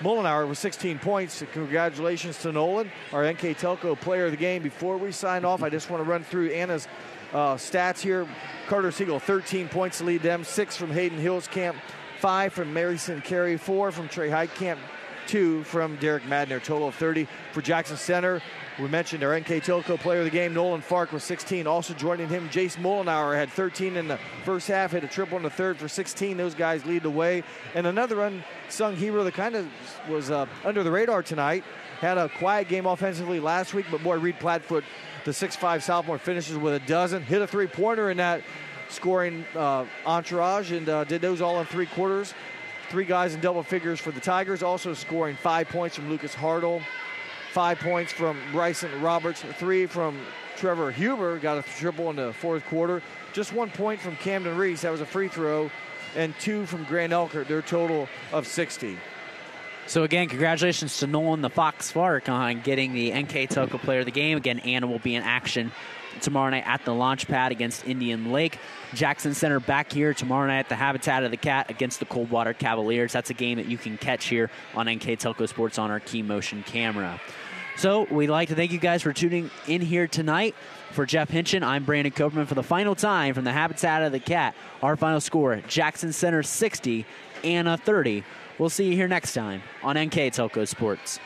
Mullenhour with 16 points. Congratulations to Nolan, our NK Telco player of the game. Before we sign off, I just want to run through Anna's uh, stats here. Carter Siegel, 13 points to lead them, six from Hayden Hulskamp, five from Maryson Carey, four from Trey Heitkamp, two from Derek Madner. Total of 30 for Jackson Center. We mentioned our NK Telco player of the game, Nolan Fark, with 16. Also joining him, Jace Mullenhour had 13 in the first half, hit a triple in the third for 16. Those guys lead the way. And another unsung hero that kind of was uh, under the radar tonight. Had a quiet game offensively last week, but boy, Reed Platfoot, the 6'5 sophomore, finishes with a dozen. Hit a three pointer in that scoring uh, entourage and uh, did those all in three quarters. Three guys in double figures for the Tigers, also scoring five points from Lucas Hartle, five points from Bryson Roberts, three from Trevor Huber, got a triple in the fourth quarter. Just one point from Camden Reese, that was a free throw, and two from Grant Elkert, their total of 60. So again, congratulations to Nolan the Fox Fark on getting the NK Telco Player of the Game. Again, Anna will be in action tomorrow night at the launch pad against Indian Lake. Jackson Center back here tomorrow night at the Habitat of the Cat against the Coldwater Cavaliers. That's a game that you can catch here on NK Telco Sports on our key motion camera. So we'd like to thank you guys for tuning in here tonight. For Jeff Hinchen, I'm Brandon Copeman for the final time from the Habitat of the Cat. Our final score Jackson Center 60, Anna 30. We'll see you here next time on NK Telco Sports.